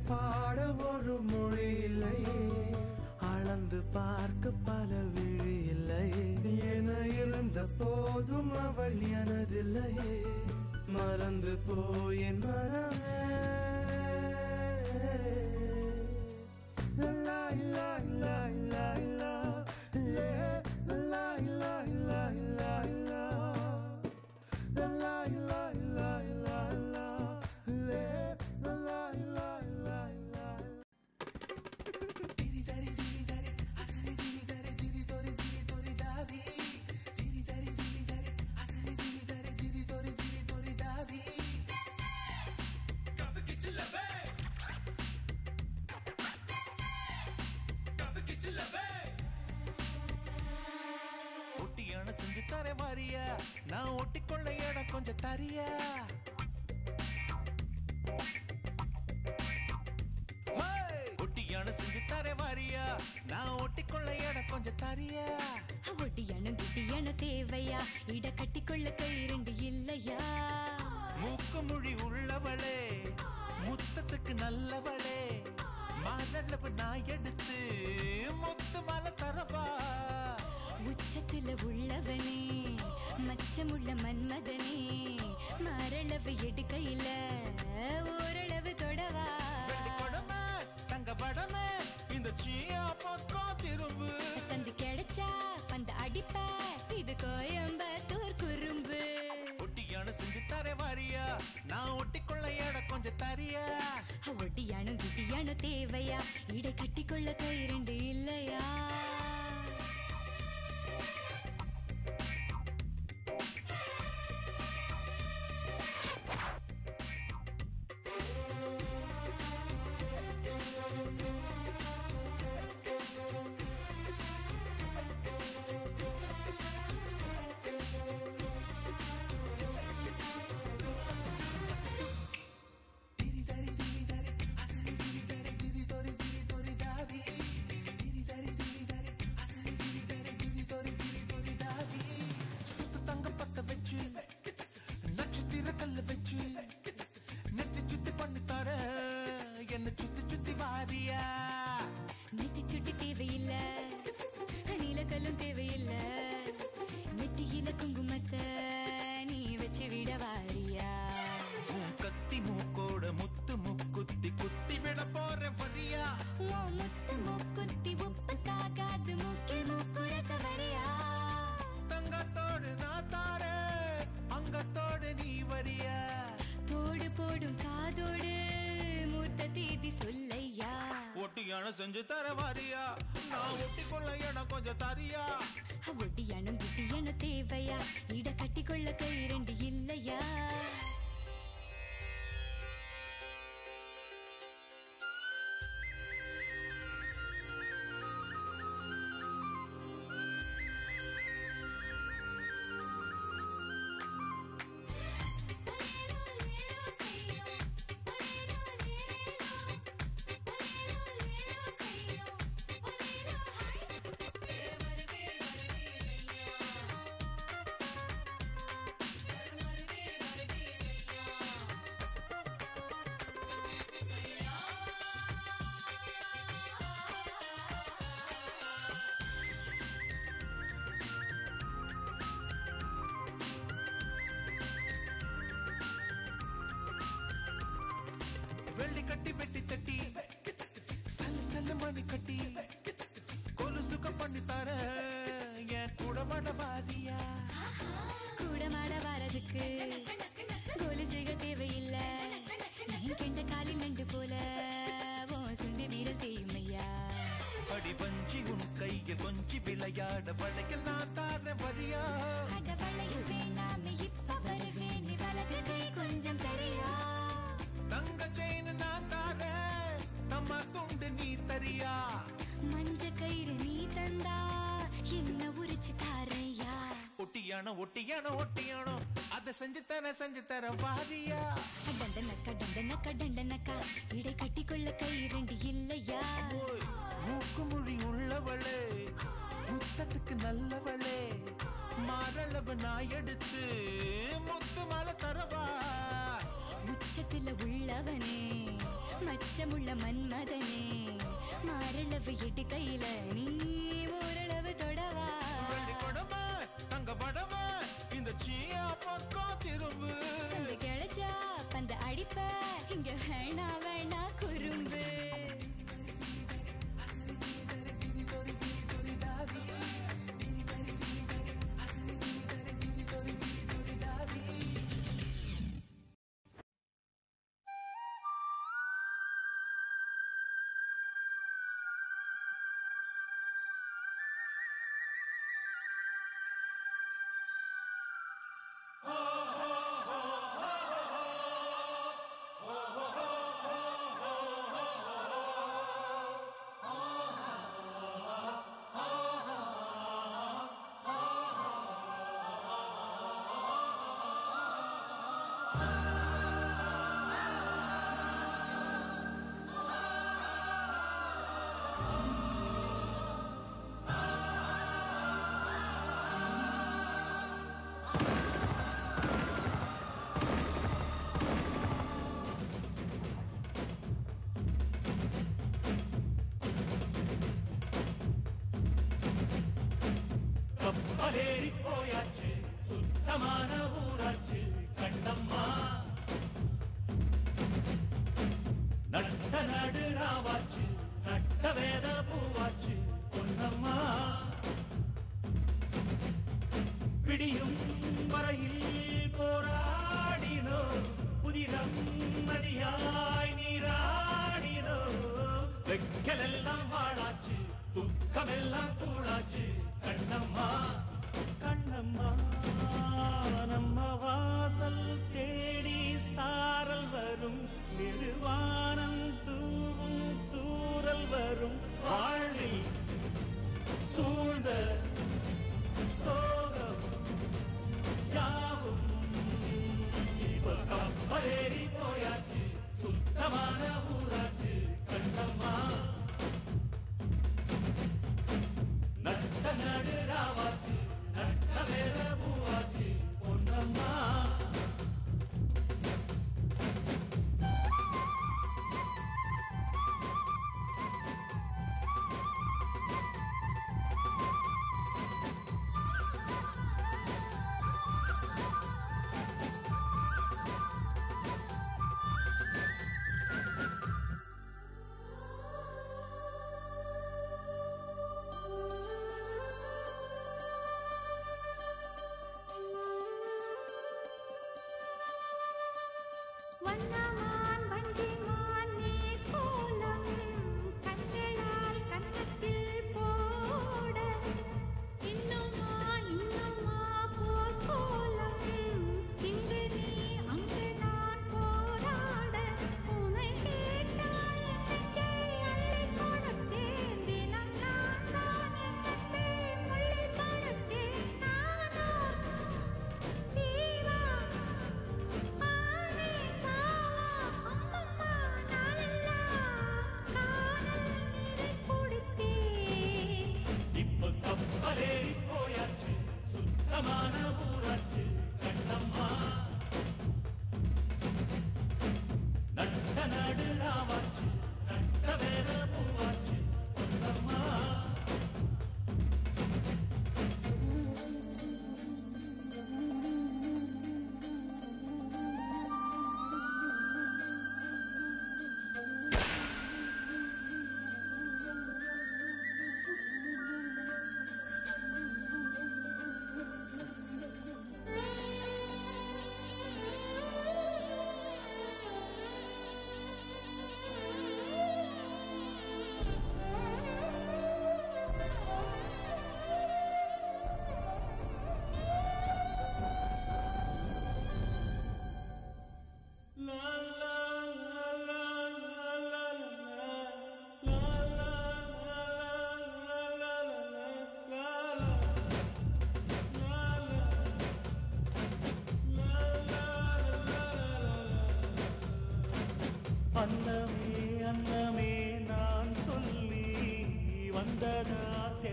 part of தரியா ஒட்டியான செஞ்சு தர வாரியா? நான் ஒட்டிக்கொள்ள என கொஞ்சம் தரியா ஒட்டியான குட்டியான தேவையா? இட கட்டிக்கொள்ள கை ரெண்டு இல்லையா? மூக்கு மொழி உள்ளவளே முத்தத்துக்கு நல்லவளே மலர்வு நான் எடுத்து முத்து மலை தரவா? உச்சத்துல உள்ளவனே மச்சமுள்ள கல்யாணம் செஞ்சு தர வாரியா? நான் ஒட்டி கொள்ள இடம் கொஞ்சம் தரியா? ஒட்டியானும் குட்டியானும் தேவையா? இட கட்டிக்கொள்ள கை வெள்ளி கட்டி வெட்டி தட்டி. சல்ல சல்ல மணி கட்டி. கொலு சுகம் ஒட்டியானோ ஒட்டியானோ ஒட்டியானோ. அதை செஞ்சு தர செஞ்சு தர வாரியா டண்டனக்கா டண்டனக்கா டண்டனக்கா இடை கட்டிக்கொள்ள கை ரெண்டு இல்லையா? மூக்கு மொழி உள்ளவளே. முத்தத்துக்கு நல்லவளே. மாரளவு நான் எடுத்து முத்து மாலை தரவா? உச்சத்துல உள்ளவனே மச்சமுள்ள மன்மதனே. மாரளவு எட்டு இங்க வேணா வேணா குறும்பு. Panama.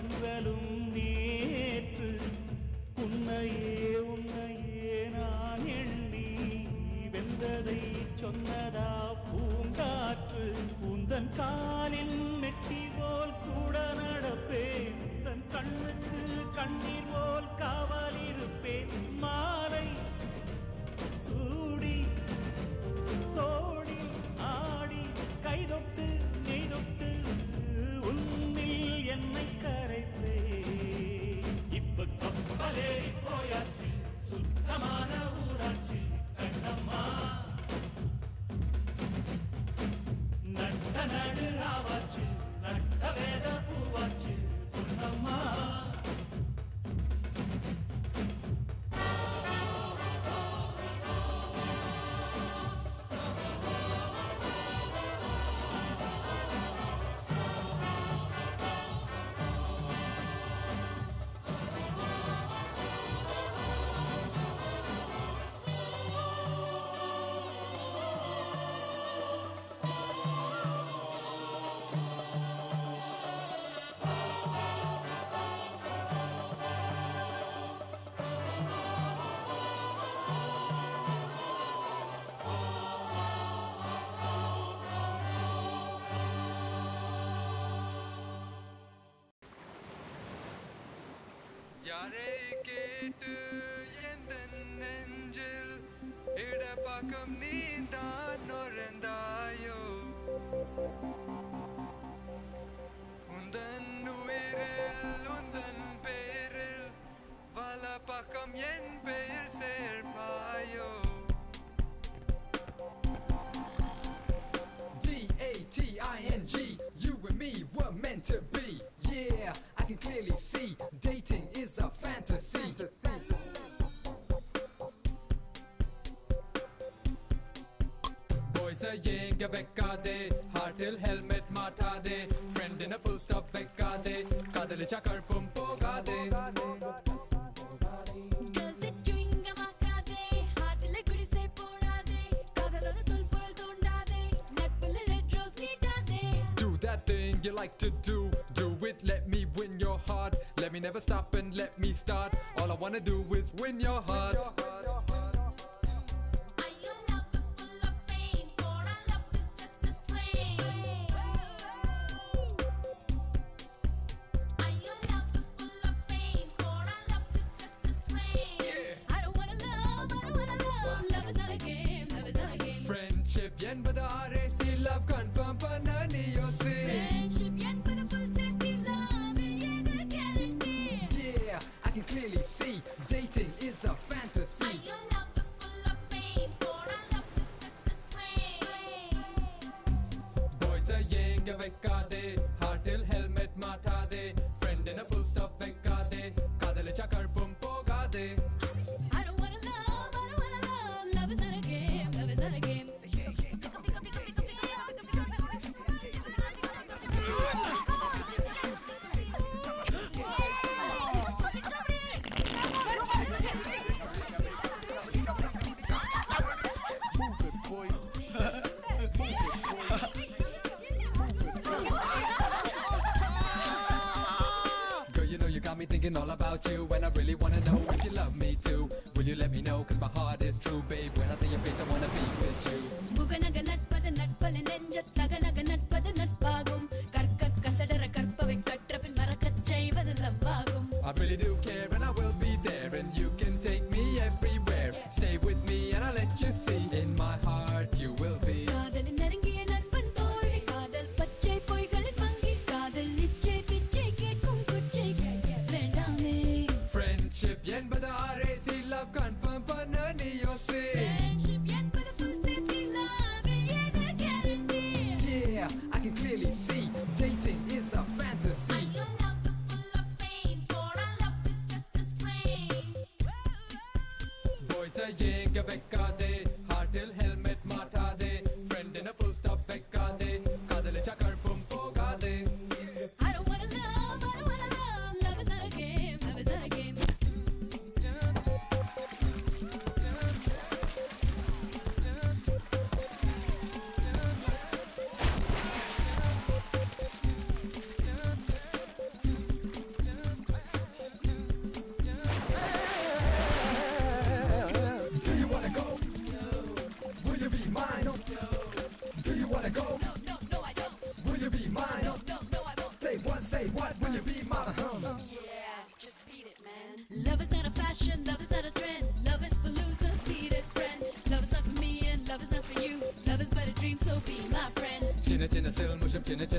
தென்றலும் யாரை கேட்டு எந்த நெஞ்சில் இடப்பக்கம் நீ தான் நுழைந்தாயோ? உந்தன் உயிரில் உந்தன் பேரில் வல பக்கம் என் was empty it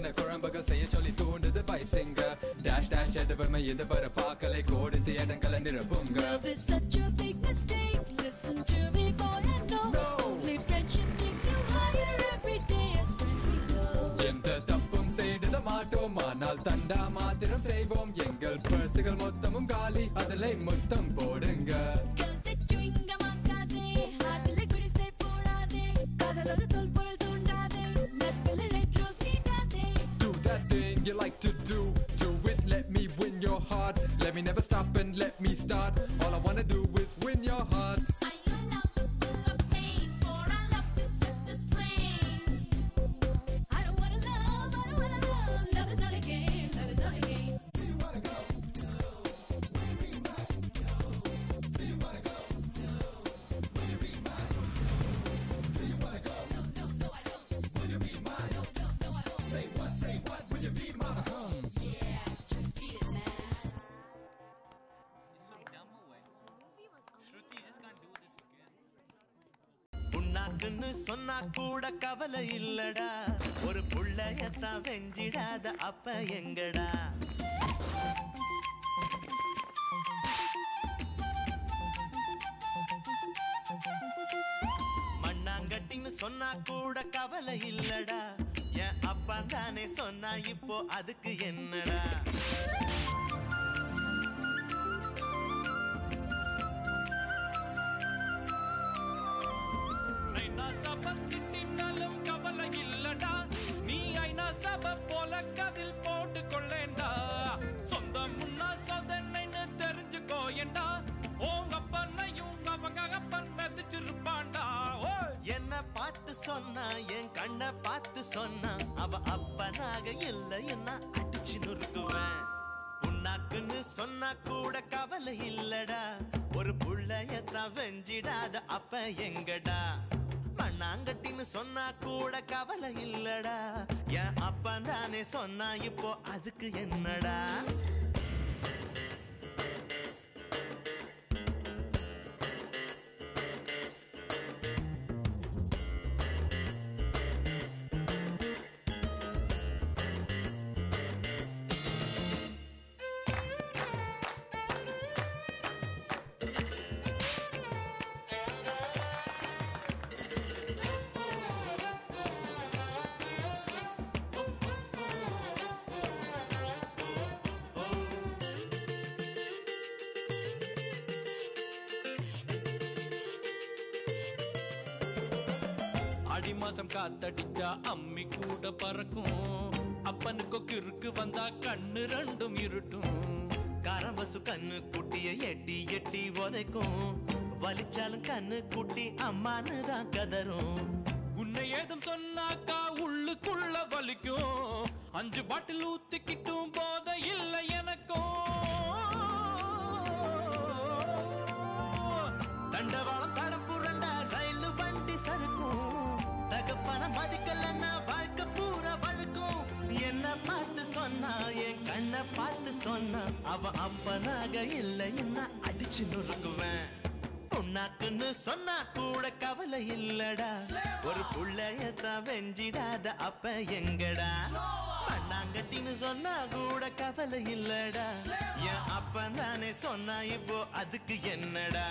புண்ணாக்குன்னு சொன்னா கூட கவலை இல்லடா. ஒரு புள்ளையத்தான் வெஞ்சிடாத அப்ப எங்கடா? மண்ணாங்கட்டின்னு சொன்னா கூட கவலை இல்லடா. என் அப்பா தானே சொன்னா இப்போ அதுக்கு என்னடா? பார்த்து சொன்னா என் கண்ணை பார்த்து சொன்னா அவ அப்பனாக இல்லை என்ன அடிச்சு நொறுக்குவேன். புண்ணாக்குன்னு சொன்னா கூட கவலை இல்லடா. ஒரு புள்ளைய தவஞ்சிடாத அப்ப எங்கடா? மண்ணாங்கட்டின்னு சொன்னா கூட கவலை இல்லடா. என் அப்பன் தானே சொன்னா இப்போ அதுக்கு என்னடா? பறக்கும். அப்பனுக்கு கிறுக்கு வந்தா கண்ணு ரெண்டும் இருட்டும். கரம்பசு கண்ணு குட்டிய எட்டி எட்டி உதைக்கும். வலிச்சாலும் கண்ணு குட்டி அம்மான்னு தான் கதரும் உன்னை ஏதும் சொன்னாக்கா உள்ளுக்குள்ள வலிக்கும். அஞ்சு பாட்டில் ஊத்திக்கிட்டும் போத இல்லை எனக்கும். தண்டவாளம் தடம் புரண்டா ரயில் வண்டி சறுக்கும். தகப்பன மதிக்கலன்னா வாழ்க்கை பூரா வழுக்கும். என்ன பார்த்து சொன்னா என் கண்ணை பார்த்து சொன்னா அவ அப்பனாக இல்லை என்ன அடிச்சு நொறுக்குவேன். உன்னாக்குன்னு சொன்னா கூட கவலை இல்லடா. ஒரு புள்ளையத்தான் வெஞ்சிடாத அப்ப எங்கடா? மண்ணாங்கட்டின்னு சொன்னா கூட கவலை இல்லடா. என் அப்பன் தானே சொன்னா இப்போ அதுக்கு என்னடா?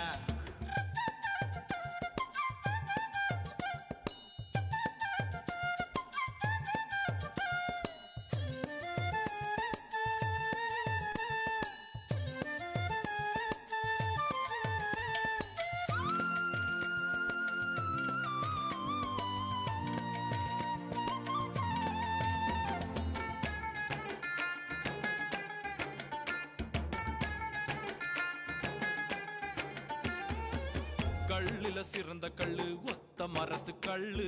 கல்லுல சிறந்த கல்லு ஒத்த மரத்து கல்லு.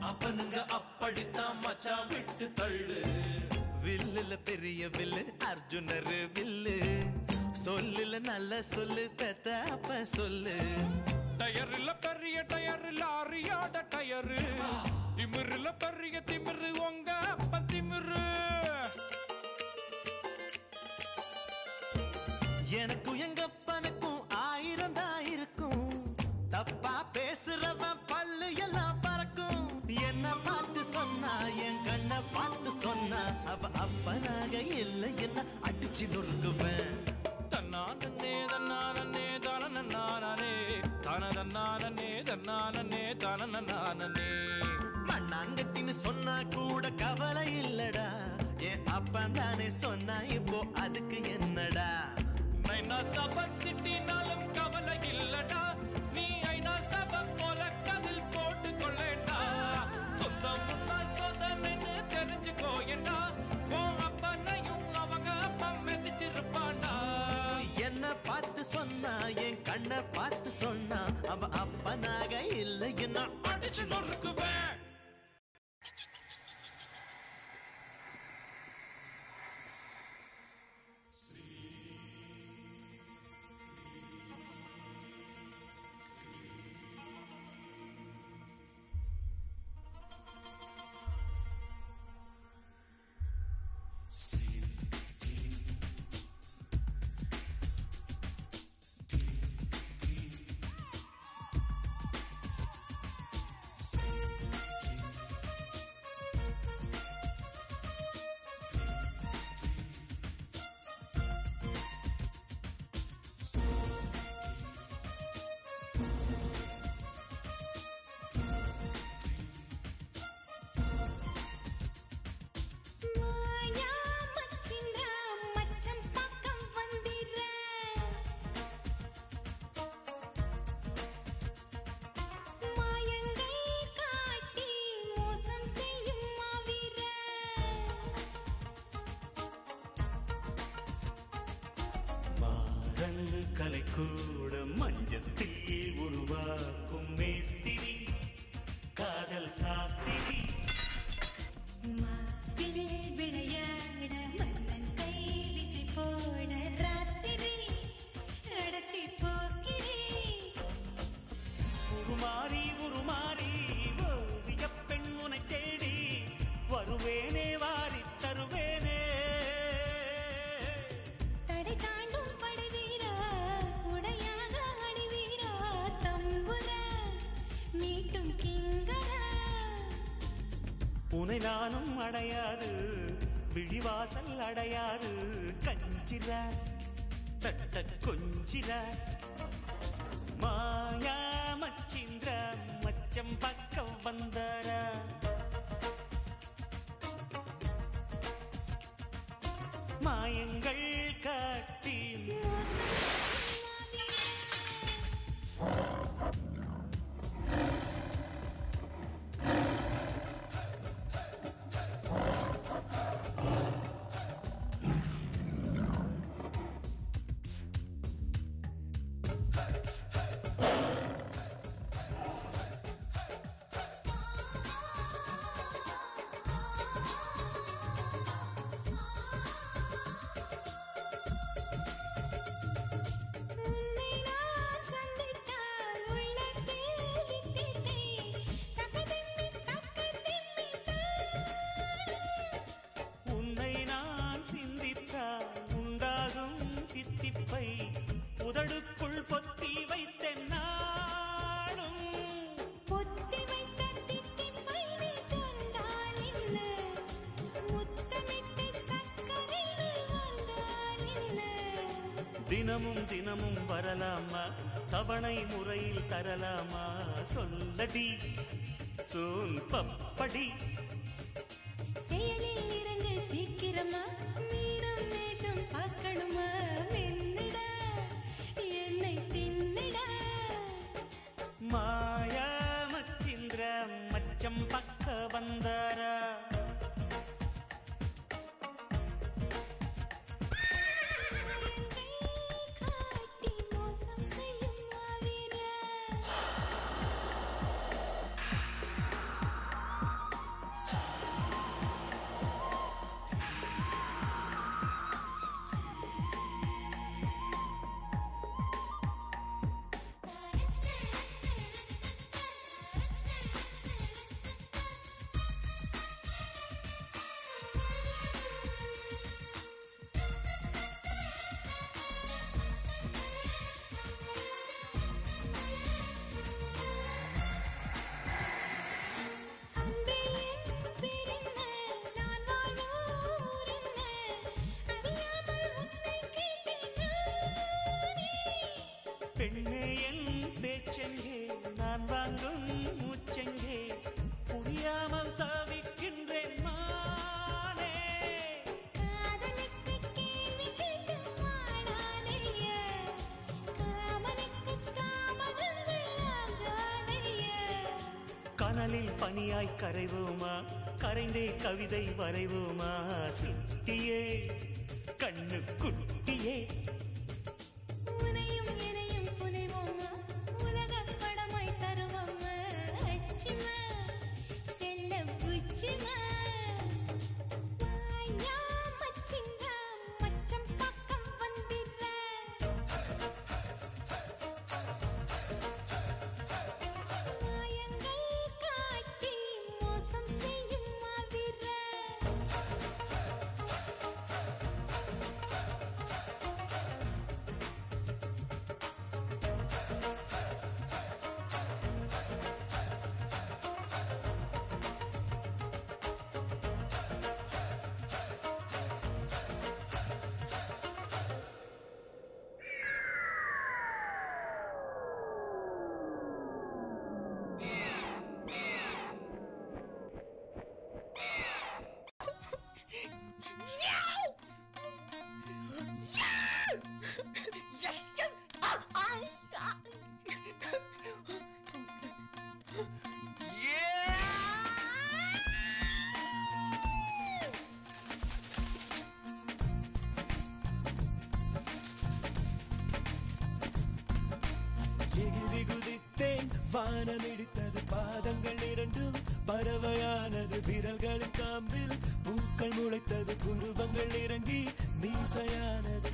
அப்பனுங்க அப்படித்தான் மச்சான் விட்டு தள்ளு. வில்லுல பெரிய வில்லு அர்ஜுனர் வில்லு. சொல்லுல நல்ல சொல்லு பெத்த அப்ப சொல்லு. டயர்ல பெரிய டயர் லாரியோட டயரு. திமிருல பெரிய திமிரு உங்க அப்ப திமிரு. பார்த்து சொன்னா அவ அப்பனாக இல்லை என்ன? அடிச்சு நொறுக்குவேன் தன்னானே தன்னானே தானே தானதன்னானே தன்னானே தானே மண்ணாங்கட்டின்னு சொன்னா கூட கவலை இல்லடா. என் அப்பன் தானே சொன்னா இப்போ அதுக்கு என்னடா? நைனா சப திட்டினாலும் கவலை இல்லடா. நீ ஐநா சப போல கதில் போட்டு கொள்ளேண்டா சொந்தம் முன்னா சொதனைன்னு தெரிஞ்சுக்கோ என்றா உன் அப்பனையும் அவங்க அப்பா மெதிச்சிருப்பாண்டா என்ன பார்த்து சொன்னா என் கண்ணை பார்த்து சொன்னா அவ அப்பனாக இல்லை என்ன அடிச்சு நொறுக்குவேன். மாறன் கலை கூட மஞ்சத்தில் உருவாக்கும் மேஸ்திரி காதல் சாஸ்திரி. உனை நானும் அடையாது விழிவாசல் அடையாது. கஞ்சிர தட்ட கொஞ்சிர மா தினமும் தினமும் வரலாமா? தவணை முறையில் தரலாமா? சொல்லடி சோன் பப்படி. செயலில் இறங்கு சீக்கிரமா. மூச்செங்கே நான் வாங்கும் மூச்செங்கே புரியாமல் தவிக்கின்றேன் மானே. கனலில் பனியாய் கரைவோமா? கரைந்தே கவிதை வரைவோமா? சித்தியே வானம் இடித்தது பாதங்கள் இரண்டும் பறவையானது விரல்களின் காம்பில் பூக்கள் முளைத்தது புருவங்கள் இறங்கி மீசையானது.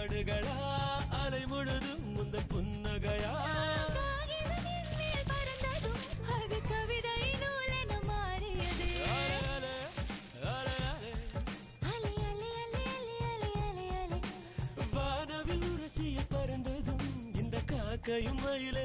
படுகளா அலை முழுதும் முந்த புன்னகையா? பறந்ததும் இந்த காக்கையும் மயிலே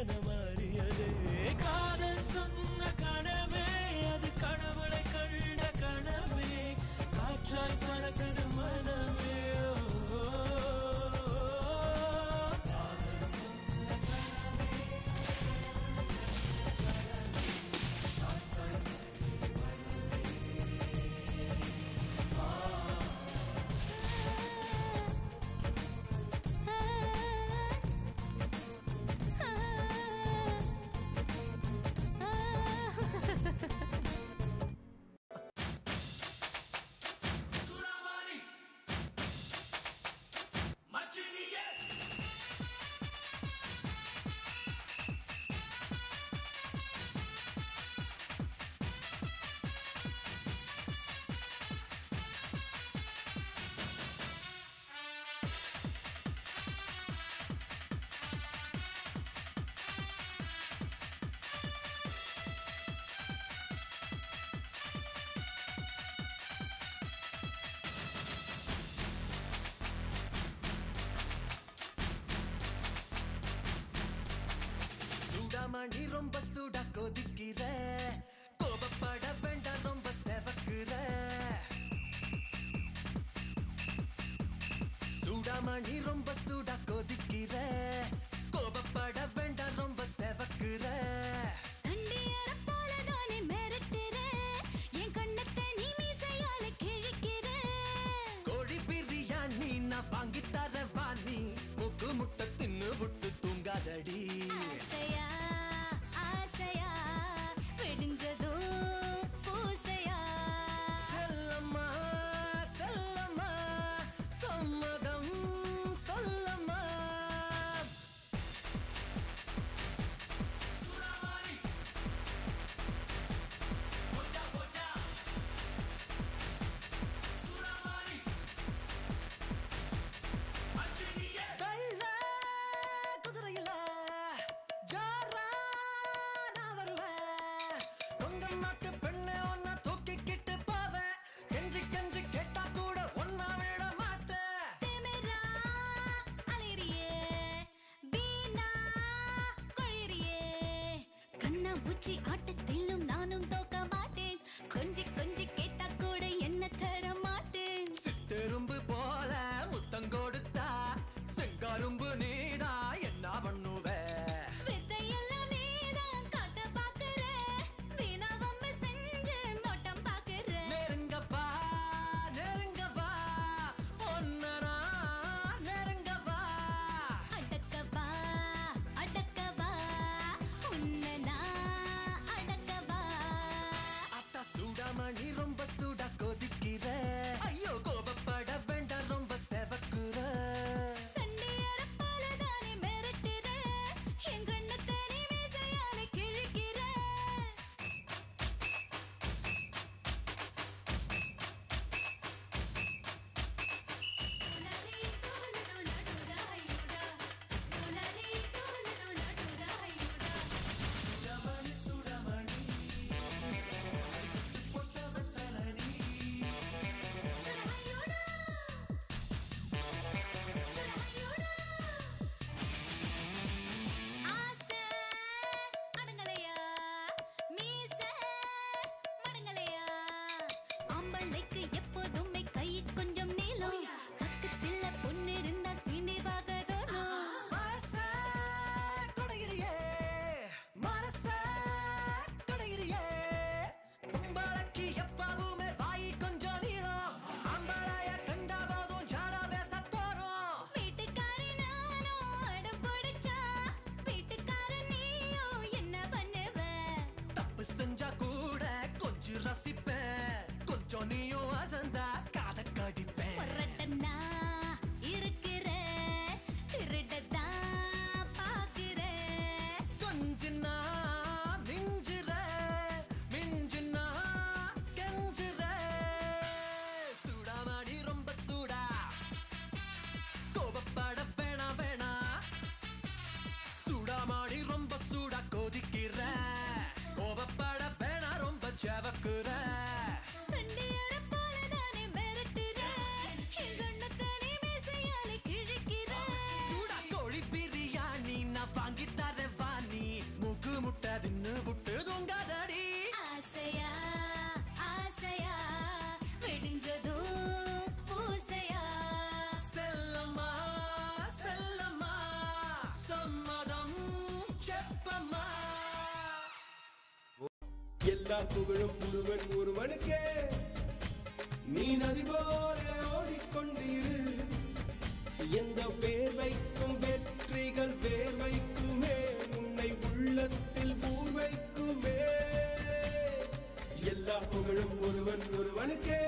கண்ணுமா நீ ரொம்ப சூடா கொதிக்கிற. கோபப்பட வேண்டாம் ரொம்ப செவக்குற. சூடாமா நீ ரொம்ப புச்சி ஆட்டத்திலும் நானும் தோ குழந்தைக்கு எப்போதும் 你有我真的 புகழ்ந்தால் புகழும் முருகன் ஒருவனுக்கே. நீ நதி போல ஓடிக்கொண்டீரு எந்த வேர்வைக்கும் வெற்றிகள் வேர்வைக்குமே. உன்னை உள்ளத்தில் பூர்வைக்குமே எல்லா புகழும் ஒருவன் ஒருவனுக்கே.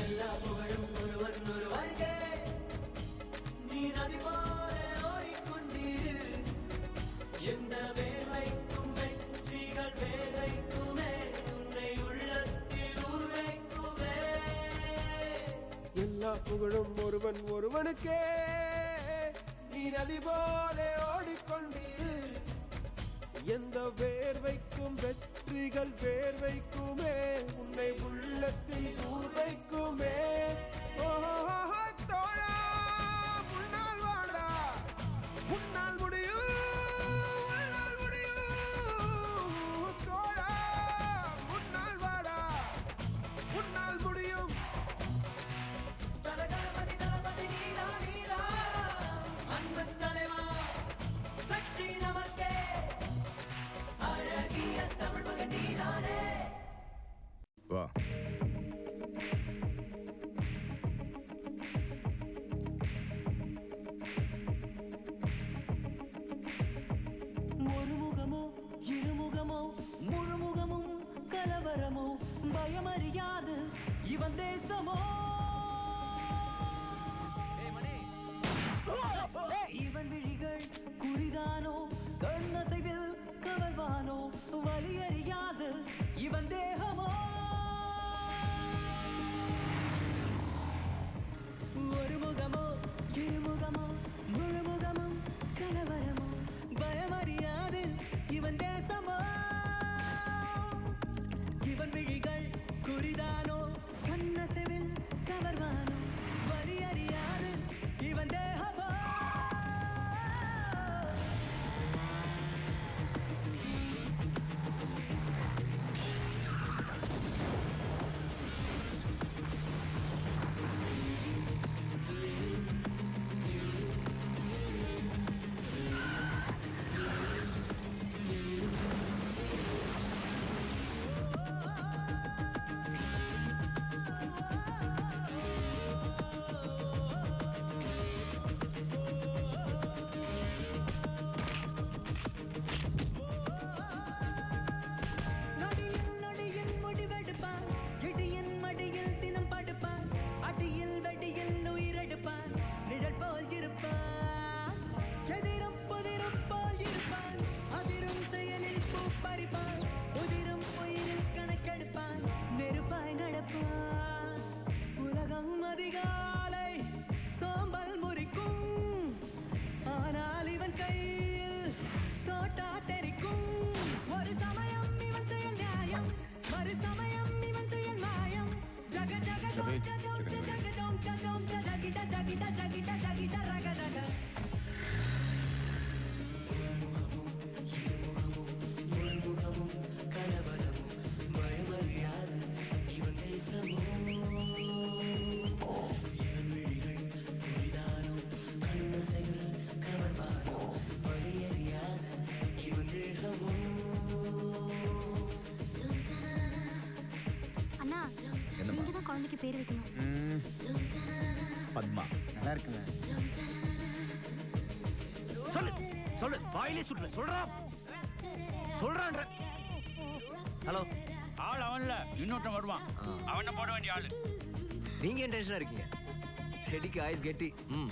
எல்லா புகழும் ஒருவர் ஒருவர்கே நீ நதி போல ஓடிக்கொண்டீர். எந்த வேலைக்கும் வெற்றிகள் வேலைக்குமே உன்னை உள்ளத்தில் உரைக்குமே எல்லா ஒருவன் ஒருவனுக்கே நீ நதி போல ஓடிக்கொண்டீர். எந்த வேர்வைக்கும் வெற்றிகள் வேர்வைக்கும் Kalabalamo, bayam அறியாது இவன் பேர் பத்மா. நல்லா இருக்கு சொல்லு சொல்லு. வாயிலே சுட்டுல. சொல்றா. சொல்றான்ற. ஹலோ. ஆள் அவன்ல. இன்னொருத்தன் வருவான். அவனை போட வேண்டிய ஆளு. நீங்க என் டென்ஷனா இருக்கீங்க? செடிக்கு ஆயுஸ் கெட்டி. ம்.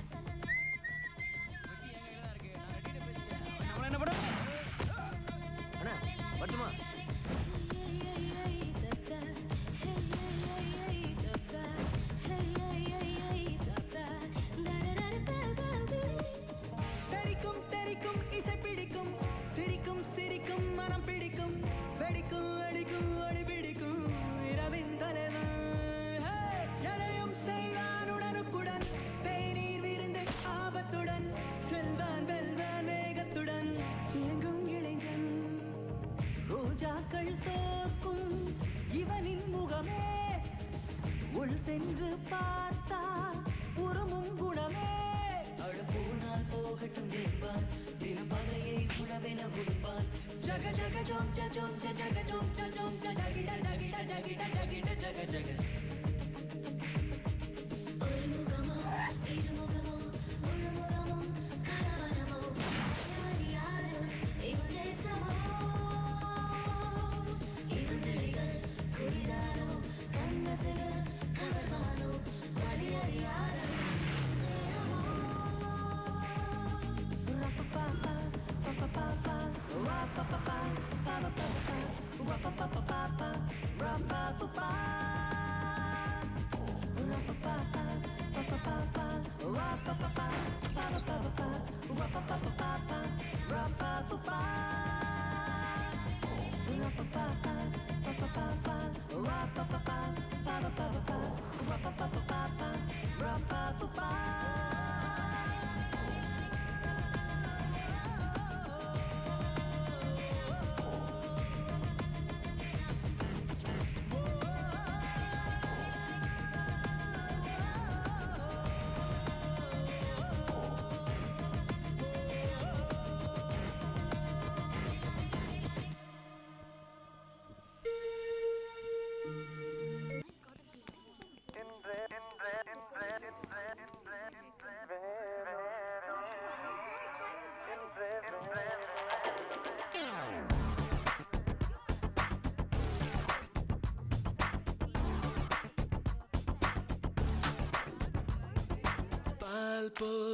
people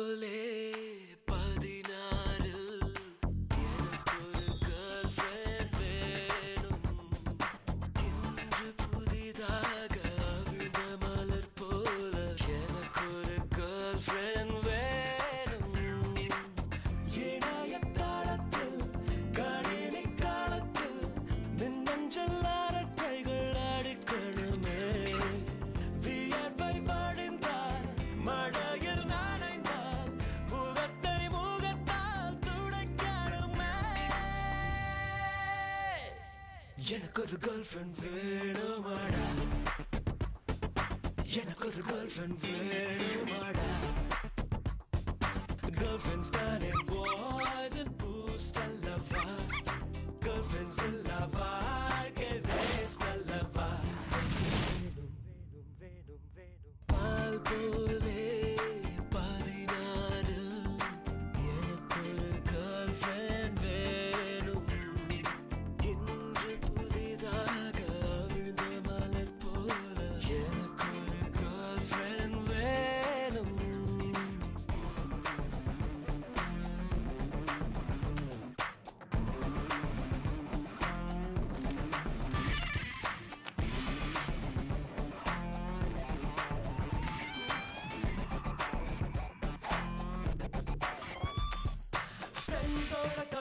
எனக்கு ஒரு கேர்ள் ஃப்ரெண்ட் வேணுமாடா. எனக்கு ஒரு கேர்ள் ஃப்ரெண்ட் வேணும்? so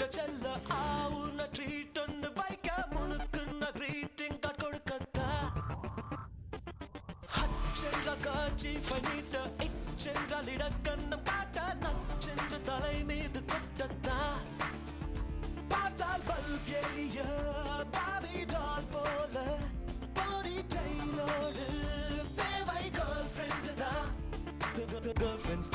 சுட்ட செல்ல ஆவுன ட்ரீட் ஒன்று வைக்க. முனுக்கு நான் கிரீட்டிங் காட் கொடுக்கத்தா. ஹச்சென்ற காட்சி பண்ணிட்ட இச்சென்றால் இடக்கண்ணம் பாட்ட நச்சென்று தலை மீது கொட்டத்தா. பார்த்தால் பல்ப் எரிய பாபி டால் போல. பாடி டெய்லோடு தேவை கேர்ள் ஃப்ரெண்டு தான் girlfriends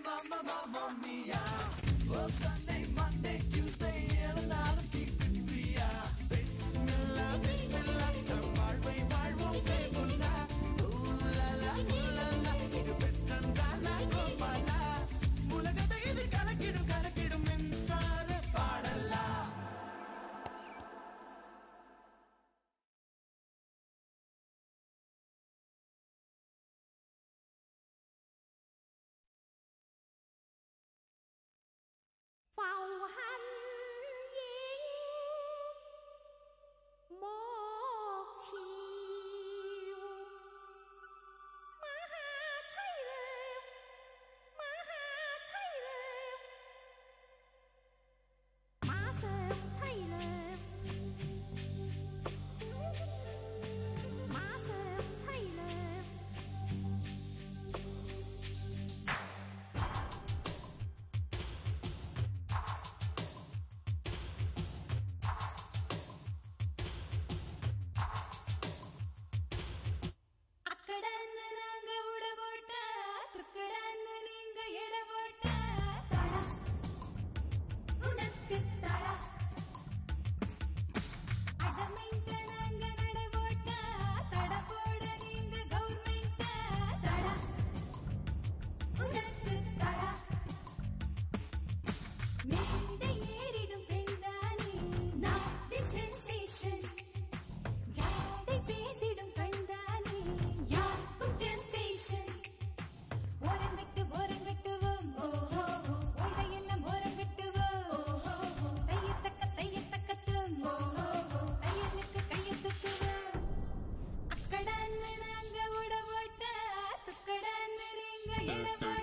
mama, mama. how நீங்க இட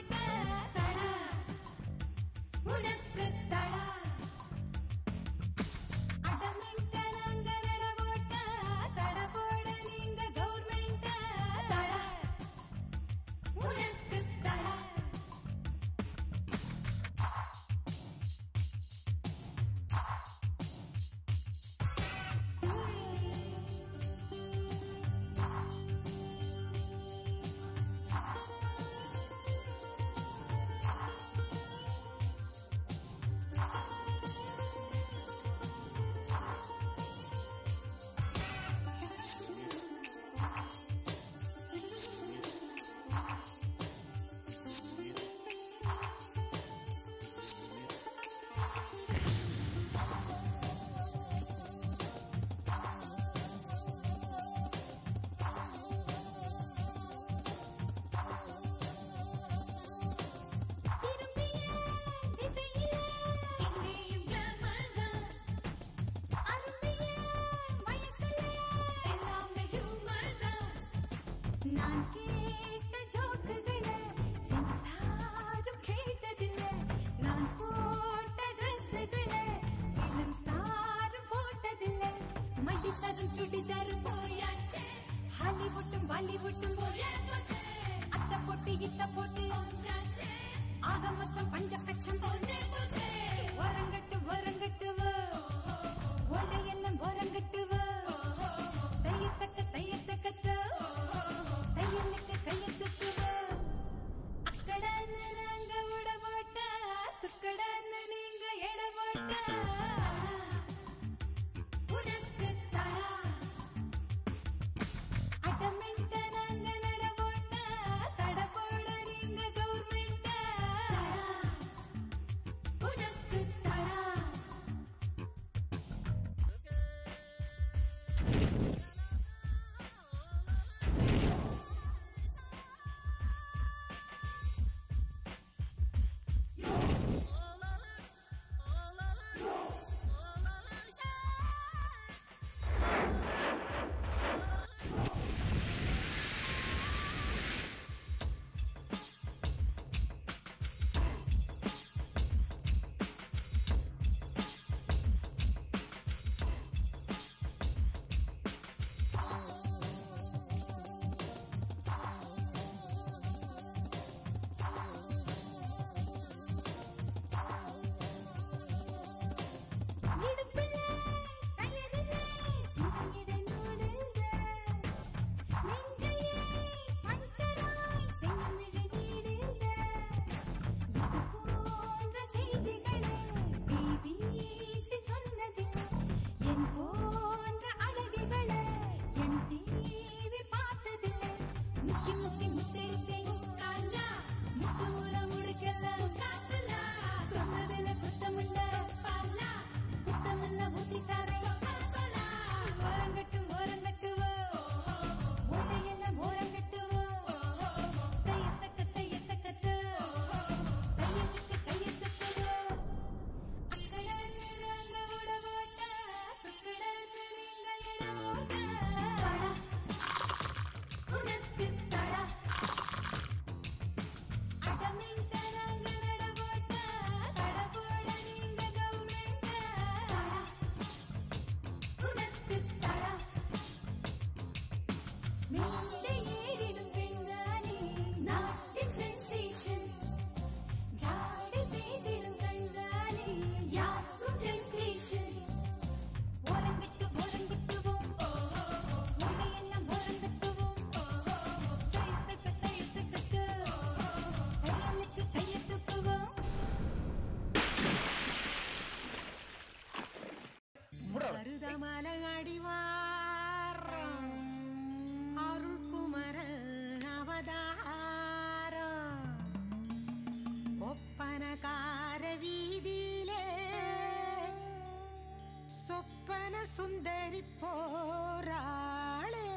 சுந்தரி போராளே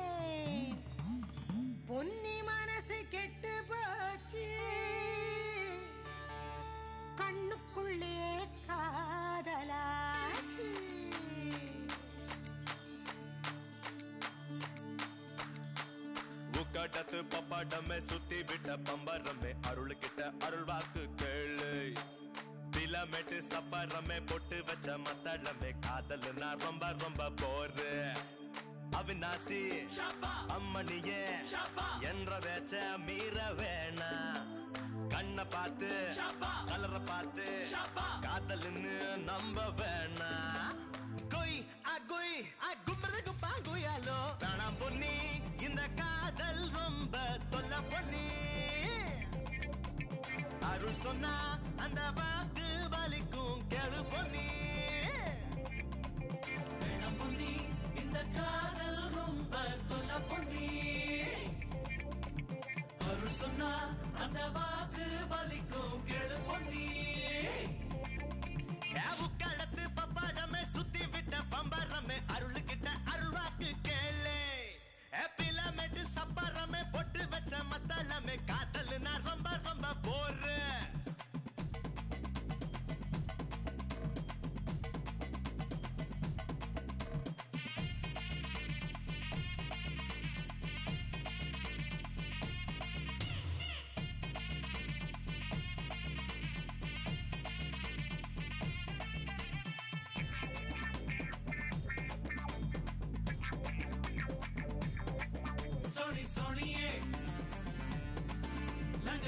பொன்னி மனசு கெட்டு போச்சு. கண்ணுக்குள்ளே காதலாச்சு. உக்காட்டத்து பப்பாட்டமே சுத்தி விட்ட பம்பரமே அருள் கிட்ட அருள் வாக்கு கே பிலமெட்டு சப்பரமே பொட்டு வச்ச மத்தளமே காதல் நான் ரொம்ப ரொம்ப போரு அவிநாசி அம்மணியே என்ற வேச்ச மீற வேணா கண்ண பார்த்து கலர பார்த்து காதல்னு நம்ப வேணா கொய் அ கொய் அ கும்பறது குப்பா குயாலோ வேணாம் பொன்னி இந்த காதல் ரொம்ப தொல்ல பொன்னி அருள் சொன்னா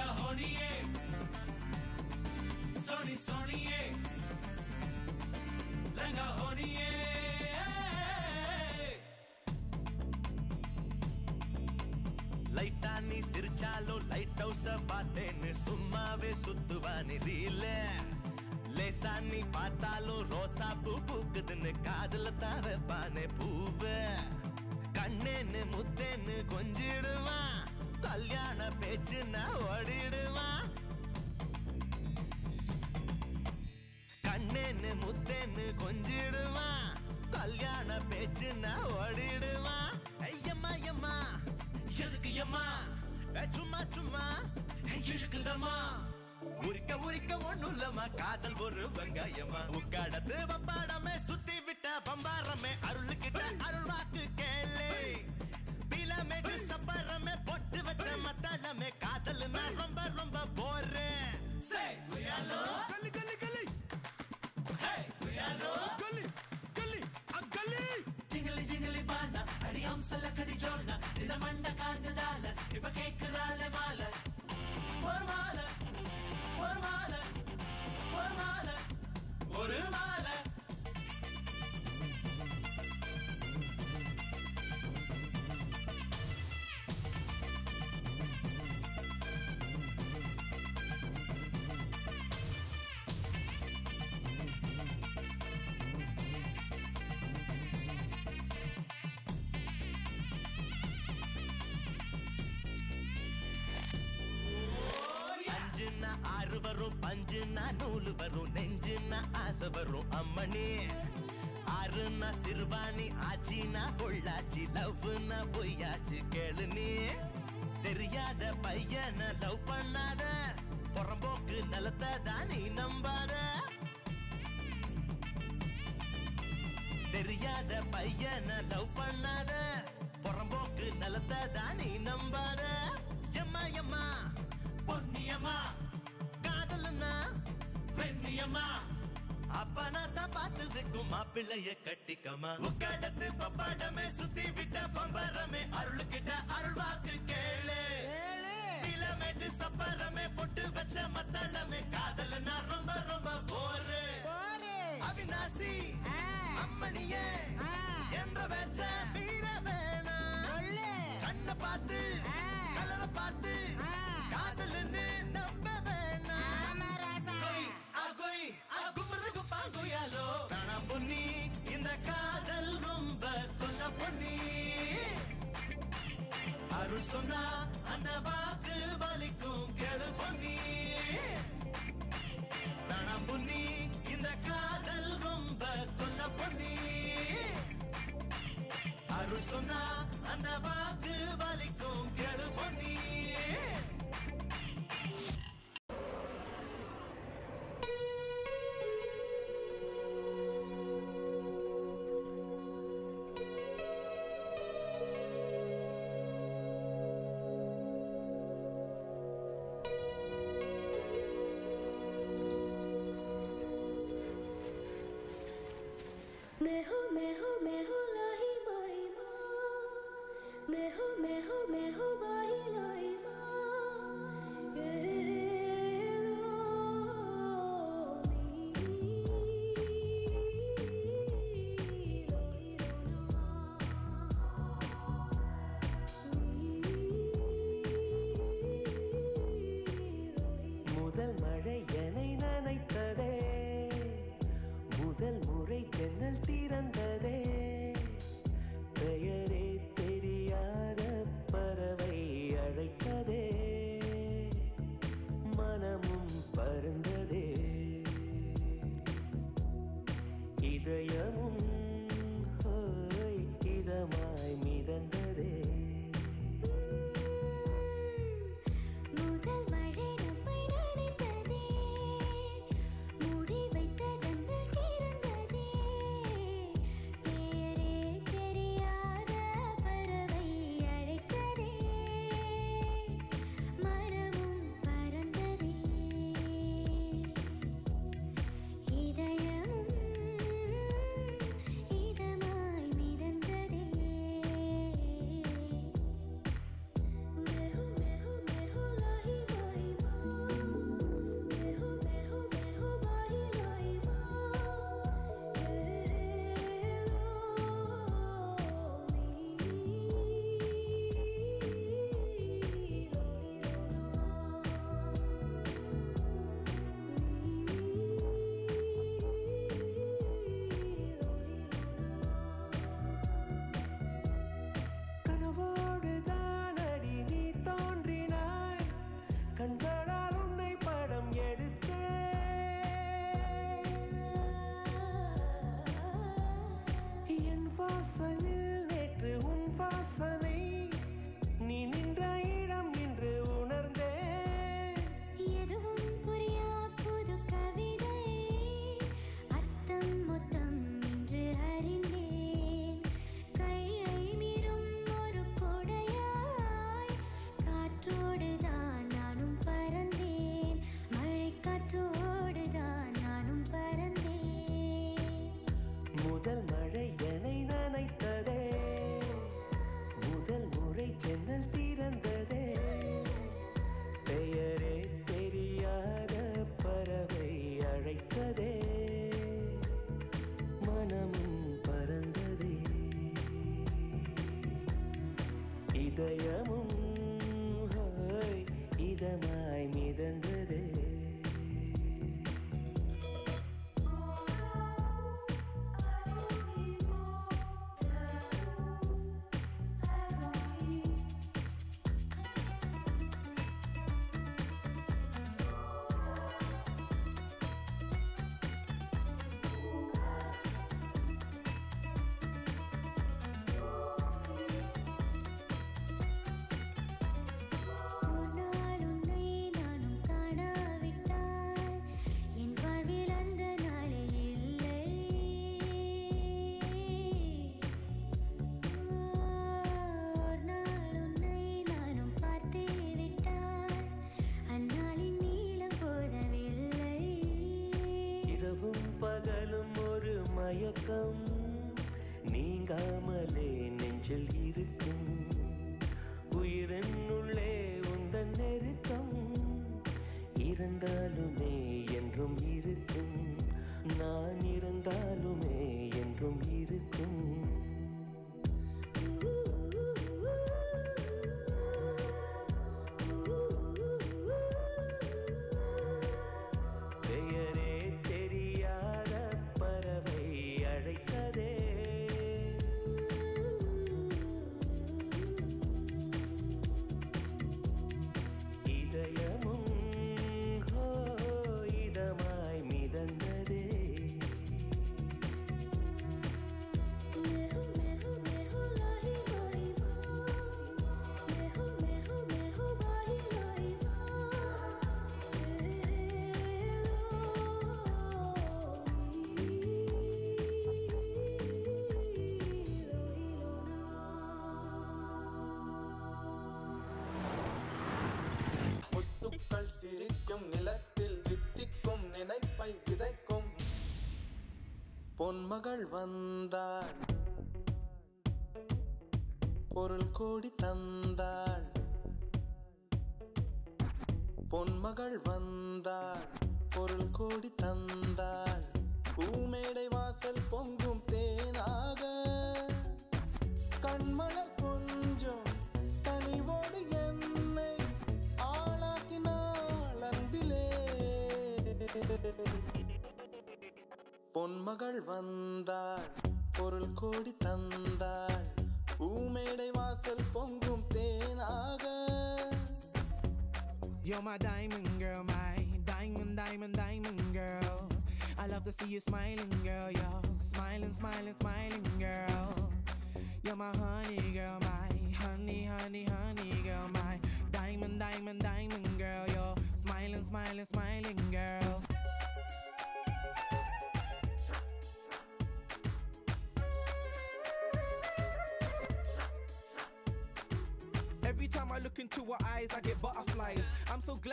ਪੈਦਾ ਹੋਣੀ ਏ ਸੋਣੀ ਸੋਣੀ ਏ ਲੰਗਾ ਹੋਣੀ ਏ லைட்டா நீ சிரிச்சாலும் லைட் ஹவுஸ பார்த்தேன்னு சும்மாவே சுத்துவா நிதி இல்ல லேசா நீ பார்த்தாலும் ரோசா பூ பூக்குதுன்னு காதுல தான் பூவ கண்ணேன்னு முத்தேன்னு கொஞ்சிடுவான் கல்யாண பேச்சுன்னு கல்யாண பேச்சுன்னா ஓடிடுவான் ஐயம்மா ஐயம்மா. எதுக்கு எம்மா? சும்மா சும்மா. ஏ, இழுக்குதம்மா உரிக்க உரிக்க ஒண்ணும் இல்லம்மா. காதல் ஒரு வெங்காயம்மா. உக்காடத்து பப்பாடமே சுத்தி விட்ட பம்பாரமே. அருள் கிட்ட அருள் வாக்கு கேளு. பிலமேடு சப்பரமே பொட்டு வச்ச மத்தளமே. காதல் ரொம்ப ரொம்ப போறேன் Say, we are low. Gully, gully, நிலைப்பான அடியாம் சொல்ல கடி சொன்ன தின மண்ட காஞ்சதால இப்ப கேக்குறால மாலை. ஒரு மாலை ஒரு மாலை ஒரு மாலை ஒரு மாலை. என்ன லவ் பண்ணாத? புறம்போக்கு நிலத்தை தான் நீ நம்பாத? தெரியாத பையனை லவ் பண்ணாத? புறம்போக்கு நிலத்தை தான் நீ நம்பாத? எம்மா எம்மா? பொன்னியம்மா. காதலன்னா வெண்ணியம்மா. அப்பனா தான் பார்த்து வைக்கும் மாப்பிள்ளைய கட்டிக்கமா உக்காடத்து பப்பாடமே சுத்தி விட்ட பம்பரமே அருள் கிட்ட அருள் வாக்கு கேளு. கிலோமேட்டு சப்பரமே பொட்டு வச்ச மத்தளமே. காதல் நான் ரொம்ப ரொம்ப போரு அவிநாசி அம்மணியே என்ற வச்ச மீற வேணாம் கண்ண பார்த்து கலர பார்த்து காதல்னு நம்ப வேணாம் கொய், ஆ கொய், ஆ கும்புறது குப்பா குயாலோ. வேணாம் பொன்னி, அருள் சொன்னா அந்த வாக்கு பலிக்கும் கெழு பொன்னி. ரணம் பொன்னி இந்த காதல் ரொம்ப கொல்ல பொன்னி. அருள் சொன்னா அந்த வாக்கு பலிக்கும் கெழு பொன்னி. man who was இதயமும் இதமாய் மிதந்ததே. மகள் வந்தாள். பொருள் கோடி தந்தாள். பொன்மகள் வந்தாள். பொருள் கோடி தந்தாள். பூமேடை வாசல் பொங்கும் தேனாக. கண்மலர் கொஞ்சம் கனிவோடு என்னை ஆளாக்கினாள் அன்பிலே. பொன்மகள் வந்த கோடி தந்தாள் பூமேடை வாசல் பொங்கும் தேனாக You're my diamond girl, my diamond, diamond, diamond girl. I love to see you smiling, girl. You're smiling, smiling, smiling, girl. You're my honey girl, my honey, honey, honey girl, my diamond, diamond, diamond girl. You're smiling, smiling, smiling,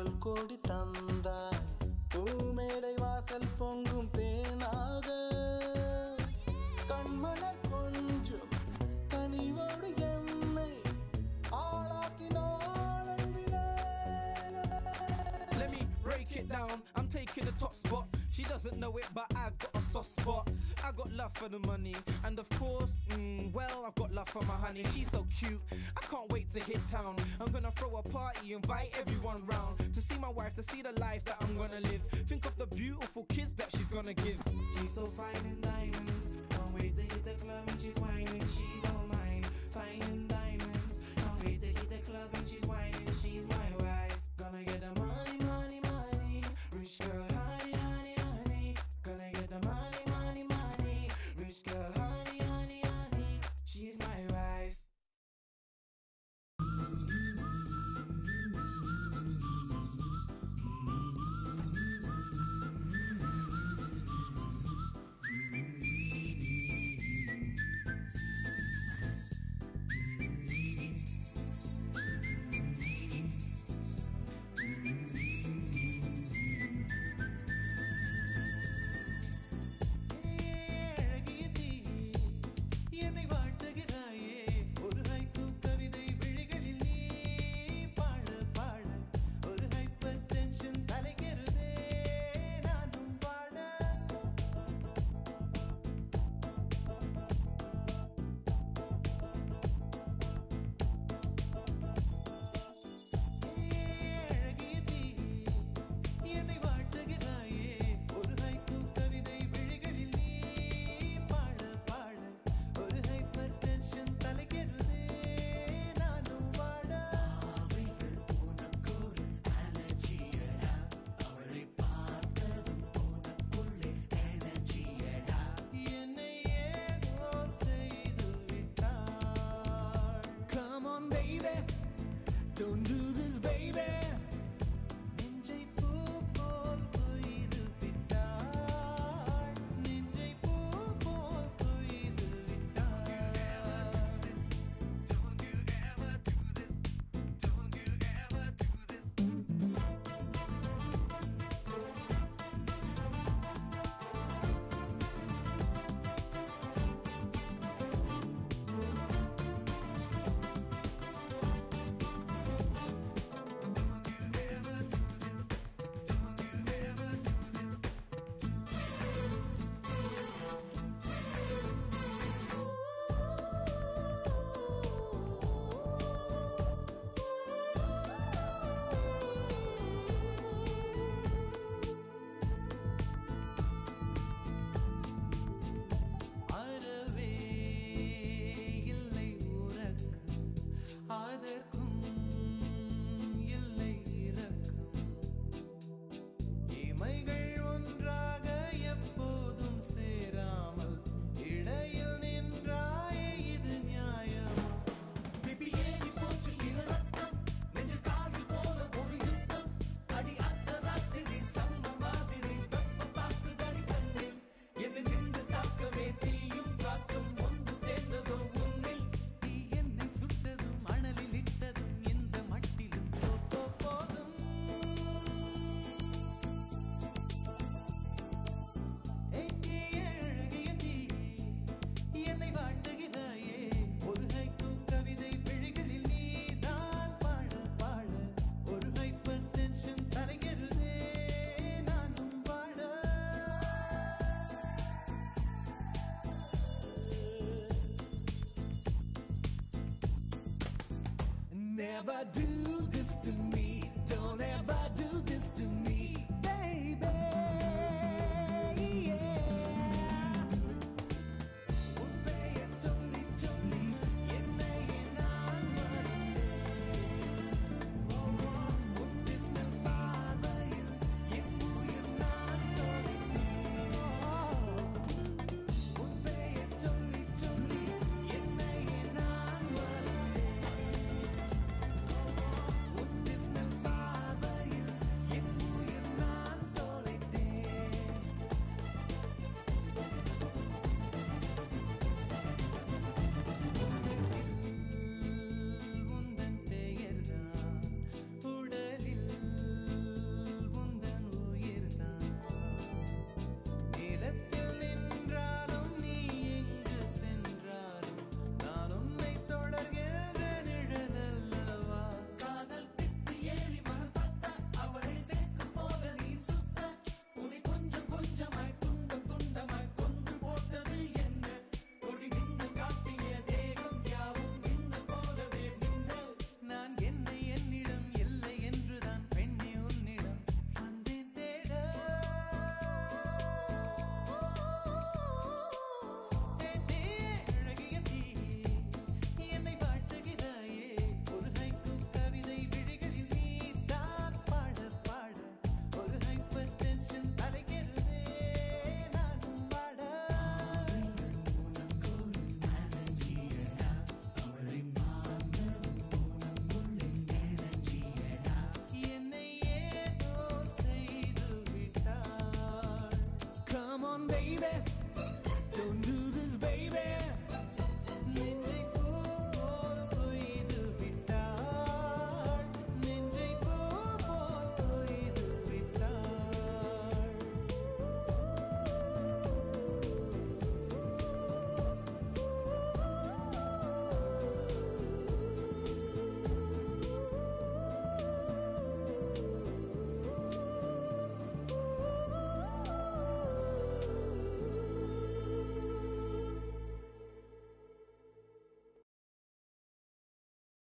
பொருள் கோடி தந்தாள் பூமேடை வாசல் பொங்கும் தேனாக கண்மலர் கொஞ்சம் கனிவோடு என்னை ஆளாக்கினால் Let me break it down. I'm taking the top spot. She doesn't know it, but I've got a soft spot. I got love for the money, and of course, mm, well, I've got love for my honey. She's so cute. I can't wait to hit town. I'm gonna throw a party, invite everyone round to see my wife, to see the life that I'm gonna live. Think of the beautiful kids that she's gonna give. She's so fine in diamonds. Can't wait to hit the club and she's whining. She's all mine. Fine in diamonds. Can't wait to hit the club and she's whining. She's my wife. Gonna get the money, money, money. Rich girl, never do.